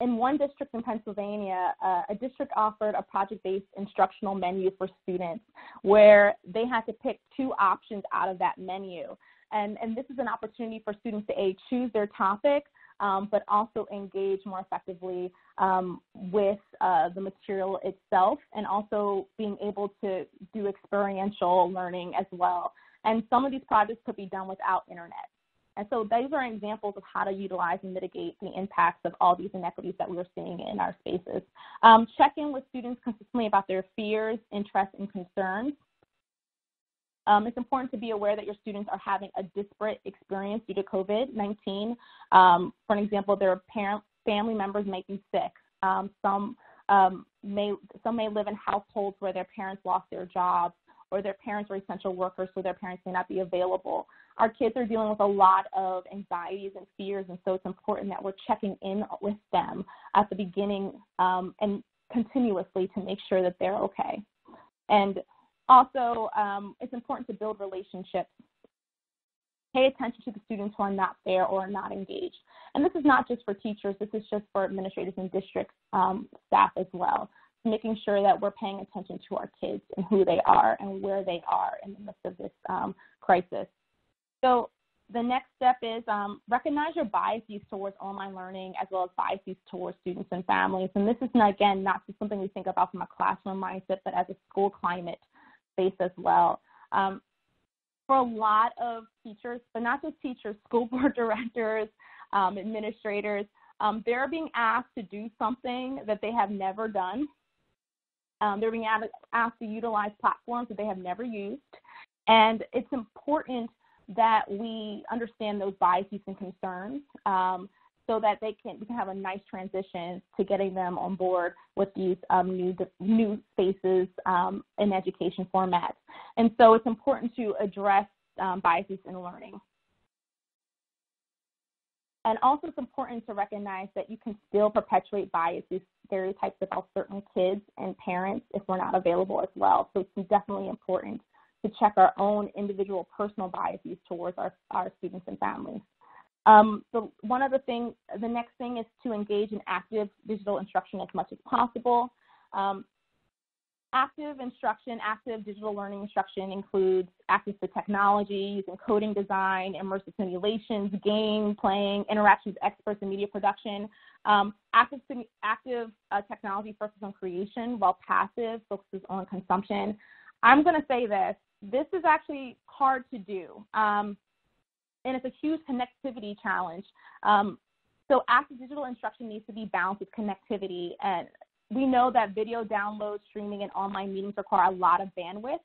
In one district in Pennsylvania, uh, a district offered a project-based instructional menu for students where they had to pick two options out of that menu. And, and this is an opportunity for students to A, choose their topic, um, but also engage more effectively um, with uh, the material itself and also being able to do experiential learning as well. And some of these projects could be done without internet. And so these are examples of how to utilize and mitigate the impacts of all these inequities that we're seeing in our spaces. Um, check in with students consistently about their fears, interests, and concerns. Um, it's important to be aware that your students are having a disparate experience due to COVID-19. Um, for an example, their parent, family members may be sick. Um, some um, may some may live in households where their parents lost their jobs or their parents are essential workers, so their parents may not be available. Our kids are dealing with a lot of anxieties and fears, and so it's important that we're checking in with them at the beginning um, and continuously to make sure that they're okay. And also, um, it's important to build relationships. Pay attention to the students who are not there or are not engaged. And this is not just for teachers, this is just for administrators and district um, staff as well. Making sure that we're paying attention to our kids and who they are and where they are in the midst of this um, crisis. So the next step is um, recognize your biases towards online learning as well as biases towards students and families. And this is, again, not just something we think about from a classroom mindset, but as a school climate space as well. Um, for a lot of teachers, but not just teachers, school board directors, um, administrators, um, they're being asked to do something that they have never done. Um, they're being asked to utilize platforms that they have never used. And it's important that we understand those biases and concerns um, so that they can can have a nice transition to getting them on board with these um, new new spaces um, in education formats. And so it's important to address um, biases in learning. And also it's important to recognize that you can still perpetuate biases, stereotypes about certain kids and parents if we're not available as well. So it's definitely important to check our own individual personal biases towards our, our students and families. Um, so one of the things, the next thing is to engage in active digital instruction as much as possible. Um, active instruction, active digital learning instruction includes access to technology, using coding design, immersive simulations, game playing, interactions with experts in media production. Um, active active uh, technology focuses on creation, while passive focuses on consumption. I'm going to say this: this is actually hard to do. Um, and it's a huge connectivity challenge. Um, so active digital instruction needs to be balanced with connectivity. And we know that video downloads, streaming, and online meetings require a lot of bandwidth,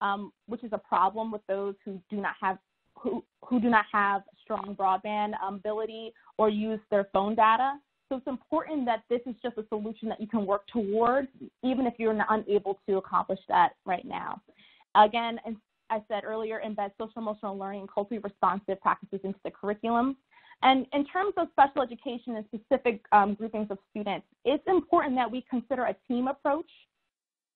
um, which is a problem with those who do not have who, who do not have strong broadband um, ability or use their phone data. So it's important that this is just a solution that you can work towards, even if you're not unable to accomplish that right now. Again, I said earlier, embed social emotional learning and culturally responsive practices into the curriculum. And in terms of special education and specific um, groupings of students, it's important that we consider a team approach.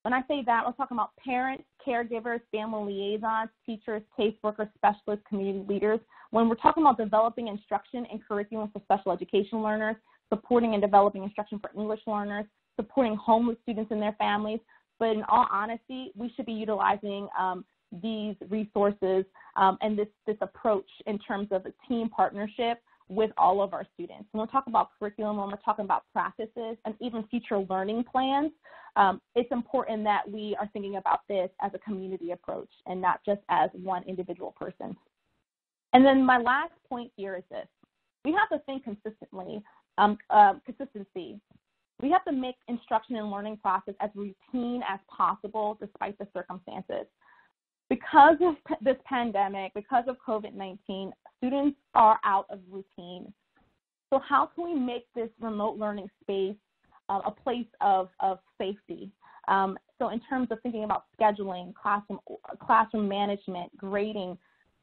When I say that, we're talking about parents, caregivers, family liaisons, teachers, caseworkers, specialists, community leaders. When we're talking about developing instruction and curriculum for special education learners, supporting and developing instruction for English learners, supporting homeless students and their families, but in all honesty, we should be utilizing um, these resources um, and this, this approach in terms of a team partnership with all of our students. When we're talking about curriculum, when we're talking about practices, and even future learning plans, um, it's important that we are thinking about this as a community approach and not just as one individual person. And then my last point here is this. We have to think consistently, um, uh, consistency. We have to make instruction and learning process as routine as possible despite the circumstances because of this pandemic, because of COVID 19, students are out of routine. So, how can we make this remote learning space uh, a place of, of safety? Um, so, in terms of thinking about scheduling, classroom, classroom management, grading,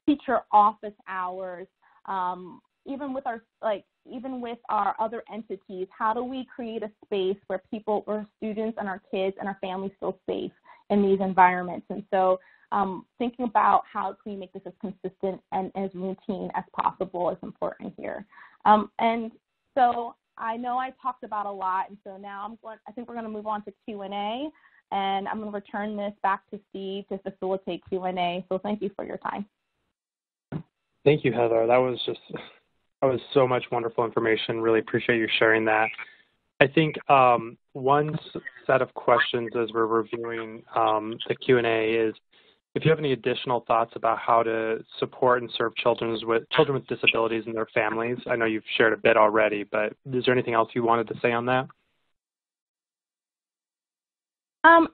teacher office hours, um, even with our like even with our other entities, how do we create a space where people, where students and our kids and our families feel safe in these environments? And so um, thinking about how can we make this as consistent and as routine as possible is important here. Um, and so I know I talked about a lot, and so now I'm going. I think we're going to move on to Q and I'm going to return this back to Steve to facilitate Q and A. So thank you for your time. Thank you, Heather. That was just that was so much wonderful information. Really appreciate you sharing that. I think um, one set of questions as we're reviewing um, the Q and A is if you have any additional thoughts about how to support and serve children with children with disabilities and their families, I know you've shared a bit already, but is there anything else you wanted to say on that? Um,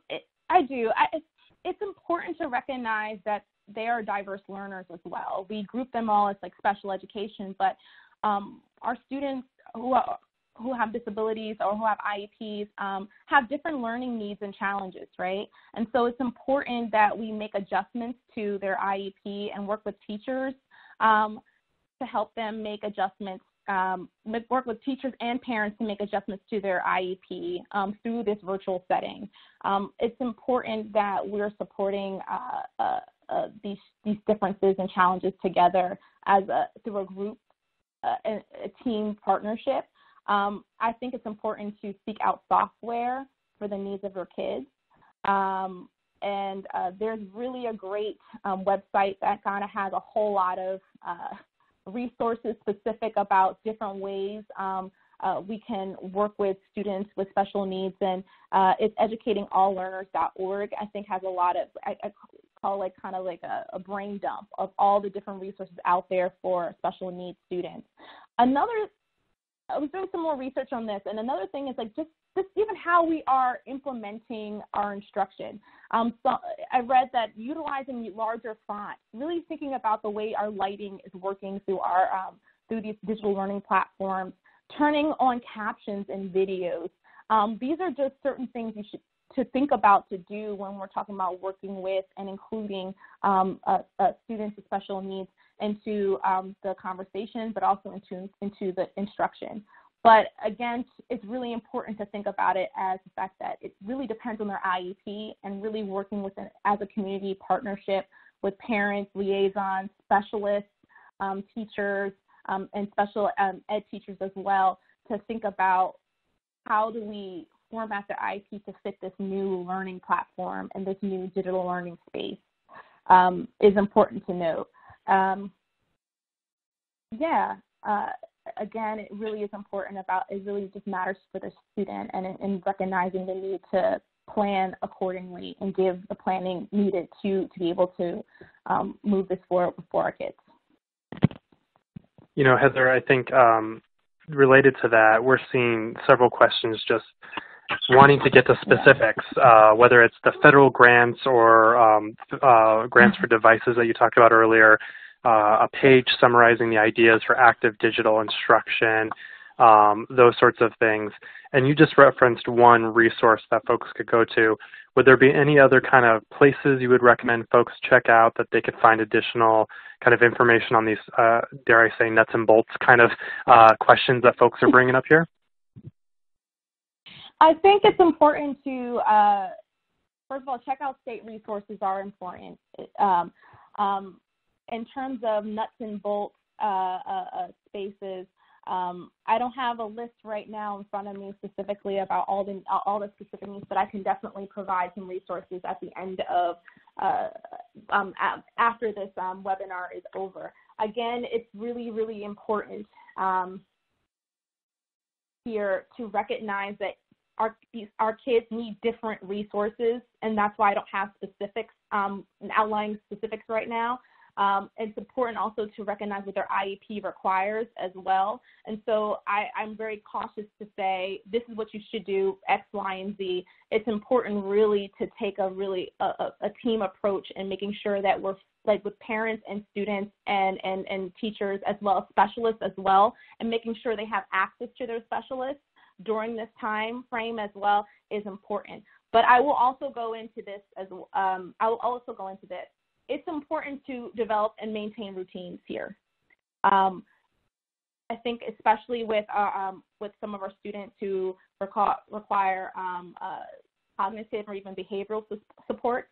I do. I, it's important to recognize that they are diverse learners as well. We group them all as like special education, but um, our students who are, who have disabilities or who have IEPs um, have different learning needs and challenges, right? And so it's important that we make adjustments to their IEP and work with teachers um, to help them make adjustments, um, work with teachers and parents to make adjustments to their IEP um, through this virtual setting. Um, it's important that we're supporting uh, uh, uh, these, these differences and challenges together as a, through a group, uh, a, a team partnership um, I think it's important to seek out software for the needs of your kids. Um, and uh, there's really a great um, website that kind of has a whole lot of uh, resources specific about different ways um, uh, we can work with students with special needs. And uh, it's educatingalllearners.org. I think has a lot of I, I call it kind of like a, a brain dump of all the different resources out there for special needs students. Another I was doing some more research on this, and another thing is like just just even how we are implementing our instruction. Um, so I read that utilizing larger font, really thinking about the way our lighting is working through our um, through these digital learning platforms, turning on captions and videos. Um, these are just certain things you should to think about to do when we're talking about working with and including um, students with special needs into um, the conversation, but also into into the instruction. But again, it's really important to think about it as the fact that it really depends on their IEP and really working with an, as a community partnership with parents, liaisons, specialists, um, teachers, um, and special um, ed teachers as well to think about how do we format their IEP to fit this new learning platform and this new digital learning space um, is important to note. Um, yeah, uh, again, it really is important about, it really just matters for the student and in recognizing the need to plan accordingly and give the planning needed to, to be able to um, move this forward for our kids. You know, Heather, I think um, related to that, we're seeing several questions just wanting to get to specifics, uh, whether it's the federal grants or um, uh, grants for devices that you talked about earlier, uh, a page summarizing the ideas for active digital instruction, um, those sorts of things. And you just referenced one resource that folks could go to. Would there be any other kind of places you would recommend folks check out that they could find additional kind of information on these, uh, dare I say, nuts and bolts kind of uh, questions that folks are bringing up here? I think it's important to, uh, first of all, check out state resources are important. Um, um, in terms of nuts and bolts uh, uh, uh, spaces, um, I don't have a list right now in front of me specifically about all the all the specific needs, but I can definitely provide some resources at the end of uh, um, after this um, webinar is over. Again, it's really really important um, here to recognize that our our kids need different resources, and that's why I don't have specifics um, outlining specifics right now. Um, it's important also to recognize what their IEP requires as well. And so I, I'm very cautious to say this is what you should do X, Y, and Z. It's important really to take a really a, a team approach and making sure that we're like with parents and students and, and, and teachers as well as specialists as well, and making sure they have access to their specialists during this time frame as well is important. But I will also go into this as um, I will also go into this it's important to develop and maintain routines here. Um, I think especially with uh, um, with some of our students who require um, uh, cognitive or even behavioral support,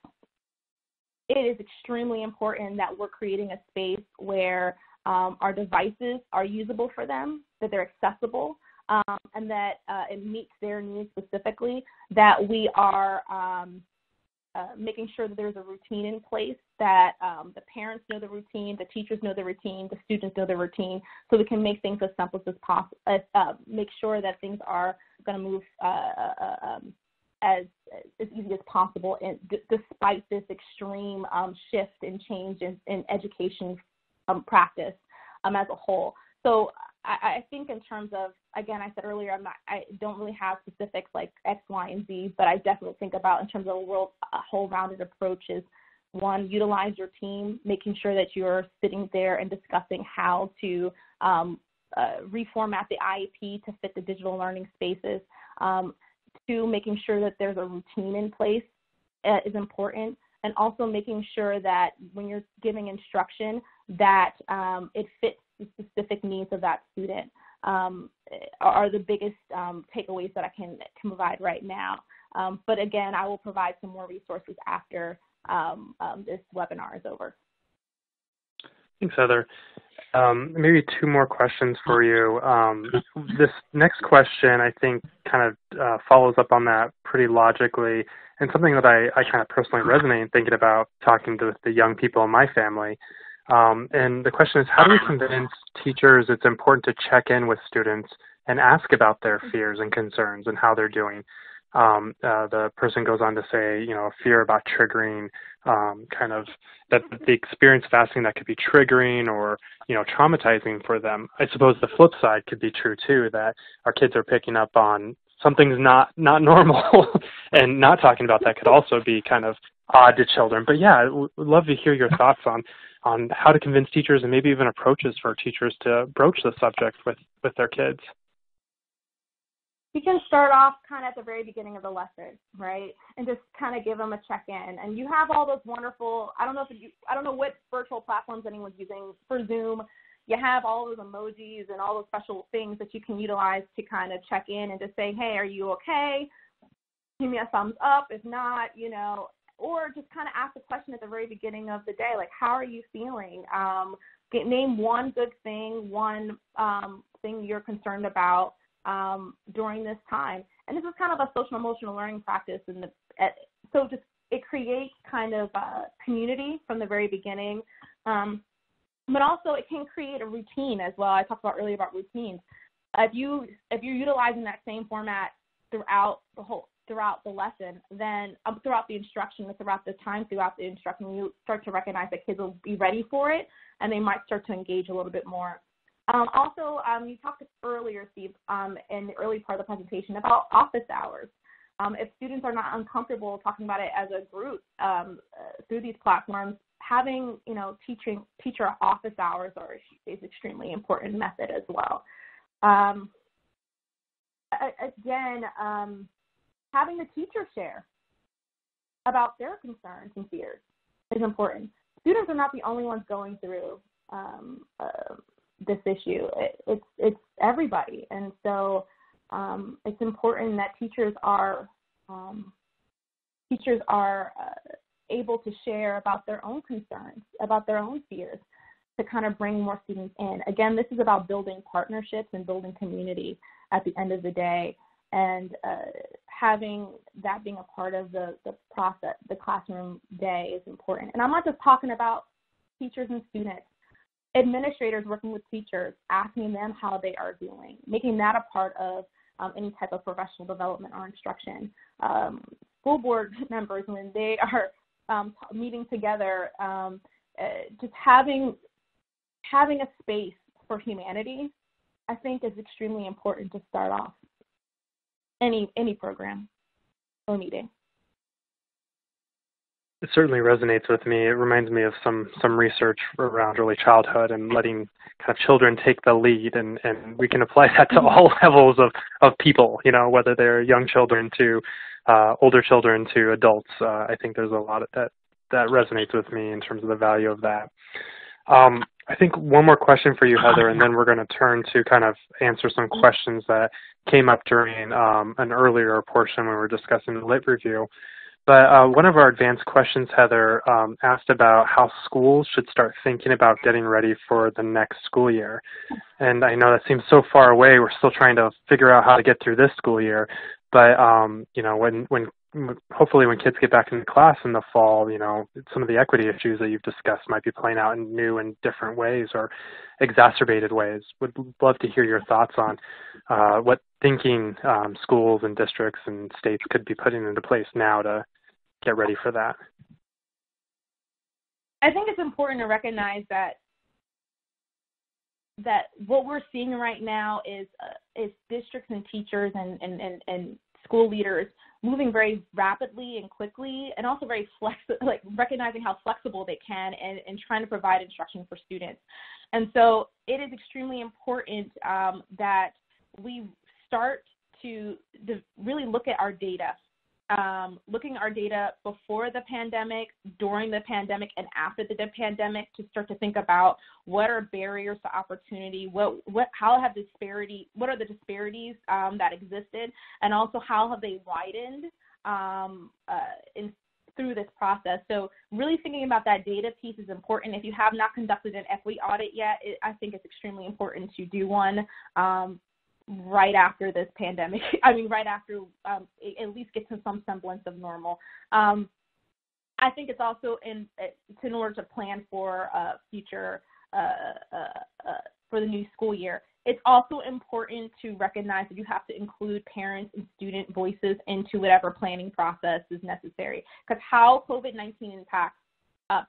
it is extremely important that we're creating a space where um, our devices are usable for them, that they're accessible, um, and that uh, it meets their needs specifically, that we are um, uh, making sure that there's a routine in place, that um, the parents know the routine, the teachers know the routine, the students know the routine, so we can make things as simple as possible, uh, make sure that things are going to move uh, uh, uh, um, as as easy as possible, and d- despite this extreme um, shift and change in, in education um, practice as a whole. So I, I think in terms of again, I said earlier, I'm not, I don't really have specifics like X, Y, and Z, but I definitely think about in terms of a world, a whole rounded approach is one, utilize your team, making sure that you're sitting there and discussing how to um, uh, reformat the IEP to fit the digital learning spaces. Um, two, making sure that there's a routine in place uh, is important. And also making sure that when you're giving instruction, that um, it fits the specific needs of that student um, are the biggest um, takeaways that I can, can provide right now. Um, but again, I will provide some more resources after um, um, this webinar is over. Thanks, Heather. Um, maybe two more questions for you. this next question, I think, kind of uh, follows up on that pretty logically, and something that I, I kind of personally resonate in thinking about talking to the young people in my family. Um, and the question is, how do we convince teachers it's important to check in with students and ask about their fears and concerns and how they're doing? Um, uh, the person goes on to say, you know, a fear about triggering, um, kind of that the experience of asking that could be triggering or, you know, traumatizing for them. I suppose the flip side could be true too, that our kids are picking up on something's not not normal and not talking about that could also be kind of odd to children but yeah would love to hear your thoughts on on how to convince teachers and maybe even approaches for teachers to broach the subject with with their kids you can start off kind of at the very beginning of the lesson, right? And just kind of give them a check-in. And you have all those wonderful, I don't know if you, I don't know what virtual platforms anyone's using for Zoom. You have all those emojis and all those special things that you can utilize to kind of check in and just say, hey, are you okay? Give me a thumbs up. If not, you know, or just kind of ask a question at the very beginning of the day, like, how are you feeling? Um, get, name one good thing, one um, thing you're concerned about um, during this time. And this is kind of a social emotional learning practice. And the, so just it creates kind of a community from the very beginning. Um, but also it can create a routine as well. I talked about earlier about routines. If you if you're utilizing that same format throughout the whole throughout the lesson, then um, throughout the instruction, throughout the time throughout the instruction, you start to recognize that kids will be ready for it, and they might start to engage a little bit more. Um, also, um, you talked earlier, Steve, um, in the early part of the presentation about office hours. Um, if students are not uncomfortable talking about it as a group uh, through these platforms, having you know teaching teacher office hours are is extremely important method as well. Again, having the teacher share about their concerns and fears is important. Students are not the only ones going through um, uh, this issue. It, it's it's everybody, and so um, it's important that teachers are um, teachers are uh, able to share about their own concerns, about their own fears, to kind of bring more students in. Again, this is about building partnerships and building community at the end of the day, and uh, having that being a part of the the process, the classroom day is important. And I'm not just talking about teachers and students administrators working with teachers, asking them how they are doing, making that a part of um, any type of professional development or instruction. Um, school board members, when they are um, meeting together, um, uh, just having having a space for humanity, I think, is extremely important to start off any any program or meeting it certainly resonates with me. It reminds me of some some research around early childhood and letting kind of children take the lead, and and we can apply that to all levels of of people. You know, whether they're young children to uh, older children to adults. Uh, I think there's a lot of that that resonates with me in terms of the value of that. Um, I think one more question for you, Heather, and then we're going to turn to kind of answer some questions that came up during um, an earlier portion when we were discussing the lit review. But uh, one of our advanced questions, Heather, um, asked about how schools should start thinking about getting ready for the next school year. And I know that seems so far away. We're still trying to figure out how to get through this school year. But um, you know, when when hopefully when kids get back into class in the fall, you know, some of the equity issues that you've discussed might be playing out in new and different ways or exacerbated ways. Would love to hear your thoughts on uh, what thinking um, schools and districts and states could be putting into place now to get ready for that? I think it's important to recognize that that what we're seeing right now is uh, is districts and teachers and, and, and, and school leaders moving very rapidly and quickly and also very flex like recognizing how flexible they can and, and trying to provide instruction for students. And so it is extremely important um, that we start to, to really look at our data um, looking our data before the pandemic, during the pandemic, and after the pandemic to start to think about what are barriers to opportunity, what, what, how have disparity, what are the disparities um, that existed, and also how have they widened um, uh, in, through this process. So really thinking about that data piece is important. If you have not conducted an equity audit yet, it, I think it's extremely important to do one. Um, right after this pandemic. I mean, right after um, at least get to some semblance of normal. Um, I think it's also in in order to plan for uh, future uh, uh, uh, for the new school year. It's also important to recognize that you have to include parents and student voices into whatever planning process is necessary. Because how COVID-19 impacts uh,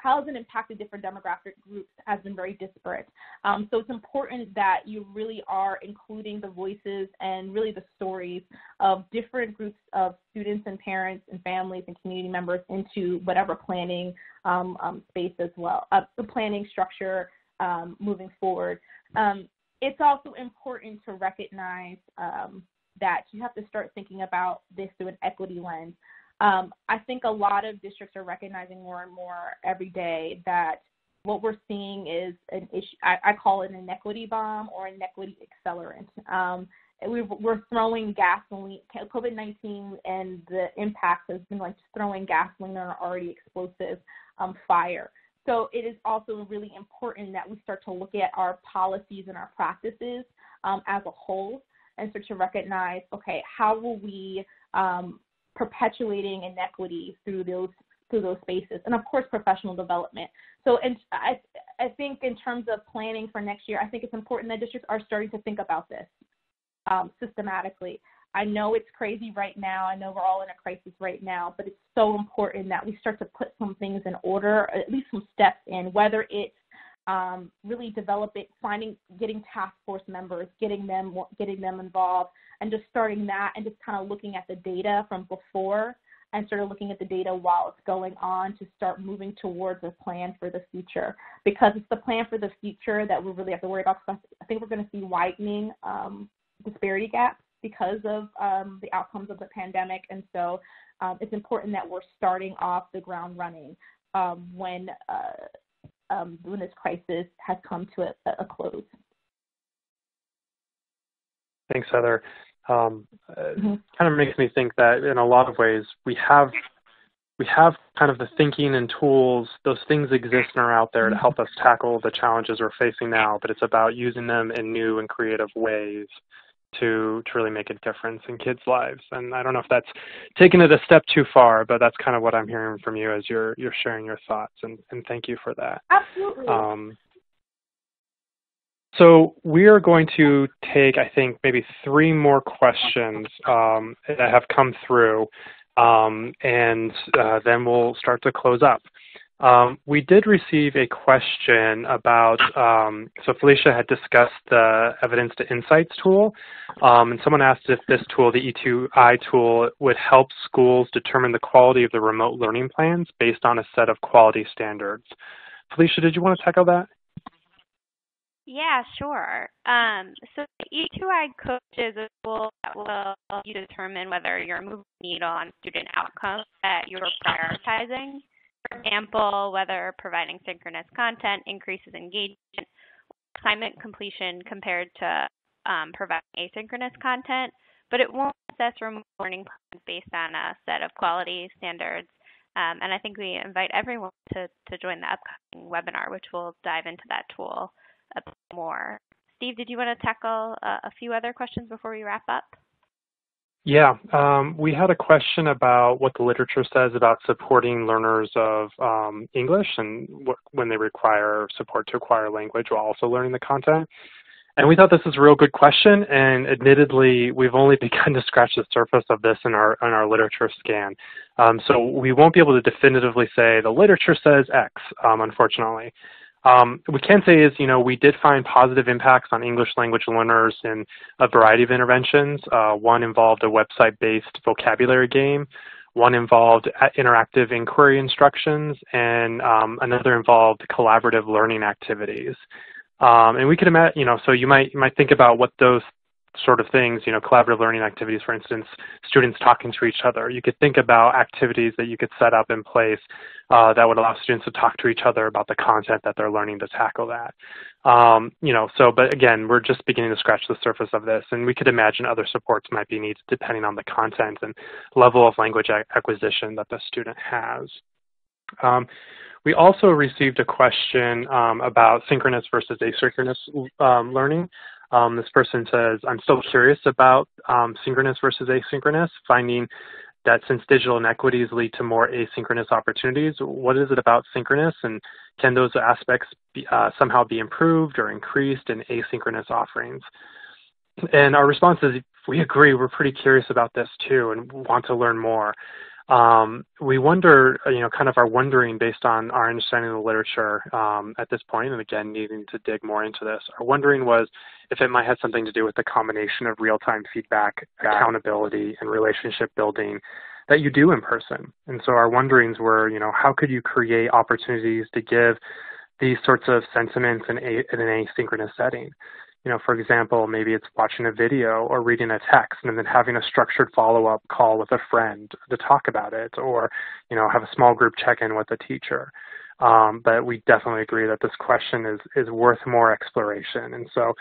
how has it impacted different demographic groups has been very disparate. Um, so it's important that you really are including the voices and really the stories of different groups of students and parents and families and community members into whatever planning um, um, space as well, uh, the planning structure um, moving forward. Um, it's also important to recognize um, that you have to start thinking about this through an equity lens. Um, I think a lot of districts are recognizing more and more every day that what we're seeing is an issue. I, I call it an inequity bomb or an inequity accelerant. Um, we are throwing gasoline. COVID 19 and the impact has been like throwing gasoline on an already explosive um, fire. So it is also really important that we start to look at our policies and our practices um, as a whole and start to recognize, okay, how will we um, perpetuating inequity through those through those spaces, and of course professional development. So, and I I think in terms of planning for next year, I think it's important that districts are starting to think about this um, systematically. I know it's crazy right now. I know we're all in a crisis right now, but it's so important that we start to put some things in order, at least some steps in, whether it's um, really developing, finding, getting task force members, getting them, getting them involved, and just starting that, and just kind of looking at the data from before, and sort of looking at the data while it's going on to start moving towards a plan for the future. Because it's the plan for the future that we really have to worry about. I think we're going to see widening um, disparity gaps because of um, the outcomes of the pandemic, and so um, it's important that we're starting off the ground running um, when uh, um, when this crisis has come to a, a close. Thanks, Heather. Um, mm-hmm. Kind of makes me think that in a lot of ways we have we have kind of the thinking and tools; those things exist and are out there to help us tackle the challenges we're facing now. But it's about using them in new and creative ways to to really make a difference in kids' lives. And I don't know if that's taken it a step too far, but that's kind of what I'm hearing from you as you're you're sharing your thoughts. And and thank you for that. Absolutely. Um, so we are going to take, I think, maybe three more questions um, that have come through, um, and uh, then we'll start to close up. Um, we did receive a question about, um, so Felicia had discussed the Evidence to Insights tool, um, and someone asked if this tool, the E2I tool, would help schools determine the quality of the remote learning plans based on a set of quality standards. Felicia, did you want to tackle that? Yeah, sure. Um, so the E2I Coach is a tool that will help you determine whether you're moving the needle on student outcomes that you're prioritizing. For example, whether providing synchronous content increases engagement, assignment completion compared to um, providing asynchronous content, but it won't assess remote learning plans based on a set of quality standards. Um, and I think we invite everyone to, to join the upcoming webinar, which will dive into that tool a bit more. Steve, did you want to tackle a, a few other questions before we wrap up? Yeah, um, we had a question about what the literature says about supporting learners of um, English and when they require support to acquire language while also learning the content. And we thought this was a real good question, and admittedly, we've only begun to scratch the surface of this in our in our literature scan. Um, so we won't be able to definitively say the literature says X, um, unfortunately. Um, we can say is, you know, we did find positive impacts on English language learners in a variety of interventions. Uh, one involved a website-based vocabulary game. One involved interactive inquiry instructions, and um, another involved collaborative learning activities. Um, and we could imagine, you know, so you might you might think about what those sort of things, you know, collaborative learning activities, for instance, students talking to each other. You could think about activities that you could set up in place uh, that would allow students to talk to each other about the content that they're learning to tackle that. Um, you know, so, but again, we're just beginning to scratch the surface of this, and we could imagine other supports might be needed depending on the content and level of language acquisition that the student has. Um, we also received a question um, about synchronous versus asynchronous um, learning. Um, this person says, I'm still curious about um, synchronous versus asynchronous, finding that since digital inequities lead to more asynchronous opportunities, what is it about synchronous and can those aspects be, uh, somehow be improved or increased in asynchronous offerings? And our response is we agree, we're pretty curious about this too and want to learn more. Um, we wonder, you know, kind of are wondering based on our understanding of the literature um, at this point, and again, needing to dig more into this, our wondering was if it might have something to do with the combination of real-time feedback, accountability, and relationship building that you do in person. And so our wonderings were, you know, how could you create opportunities to give these sorts of sentiments in, a, in an asynchronous setting? You know, for example, maybe it's watching a video or reading a text and then having a structured follow-up call with a friend to talk about it or, you know, have a small group check-in with a teacher. Um, but we definitely agree that this question is, is worth more exploration. And so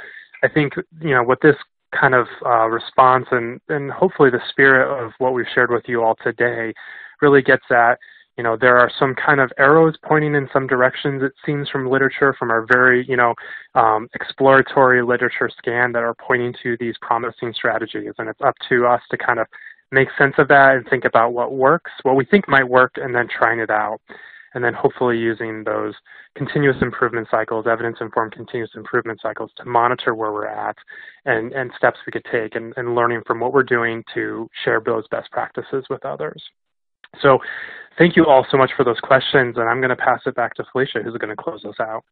I think, you know, what this kind of uh, response and, and hopefully the spirit of what we've shared with you all today really gets at you know there are some kind of arrows pointing in some directions it seems from literature from our very you know um, exploratory literature scan that are pointing to these promising strategies and it's up to us to kind of make sense of that and think about what works what we think might work and then trying it out and then hopefully using those continuous improvement cycles, evidence-informed continuous improvement cycles to monitor where we're at and, and steps we could take and, and learning from what we're doing to share those best practices with others. So thank you all so much for those questions, and I'm going to pass it back to Felicia, who's going to close us out.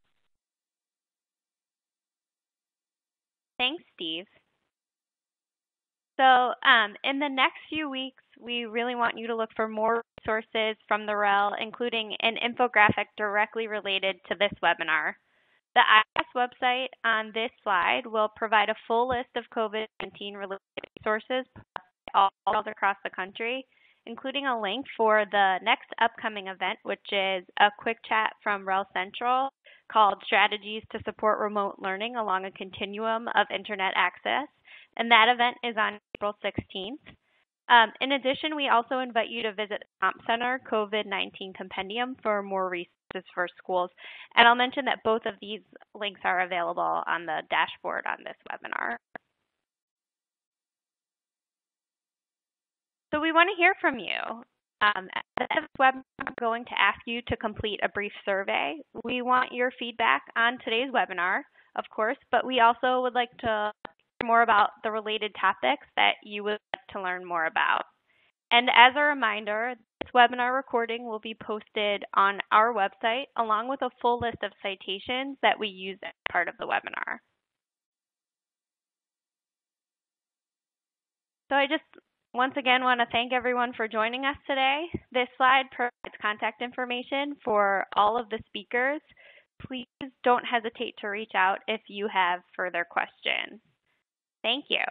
Thanks, Steve. So um, in the next few weeks, we really want you to look for more resources from the REL, including an infographic directly related to this webinar. The IES website on this slide will provide a full list of COVID-19 related resources all across the country, including a link for the next upcoming event, which is a quick chat from REL Central called Strategies to Support Remote Learning Along a Continuum of Internet Access. And that event is on April 16th. Um, in addition, we also invite you to visit the Comp Center COVID-19 Compendium for more resources for schools. And I'll mention that both of these links are available on the dashboard on this webinar. So we want to hear from you. Um, at the end of this webinar, I'm going to ask you to complete a brief survey. We want your feedback on today's webinar, of course, but we also would like to hear more about the related topics that you would like to learn more about. And as a reminder, this webinar recording will be posted on our website along with a full list of citations that we use as part of the webinar. So I just once again, want to thank everyone for joining us today. This slide provides contact information for all of the speakers. Please don't hesitate to reach out if you have further questions. Thank you.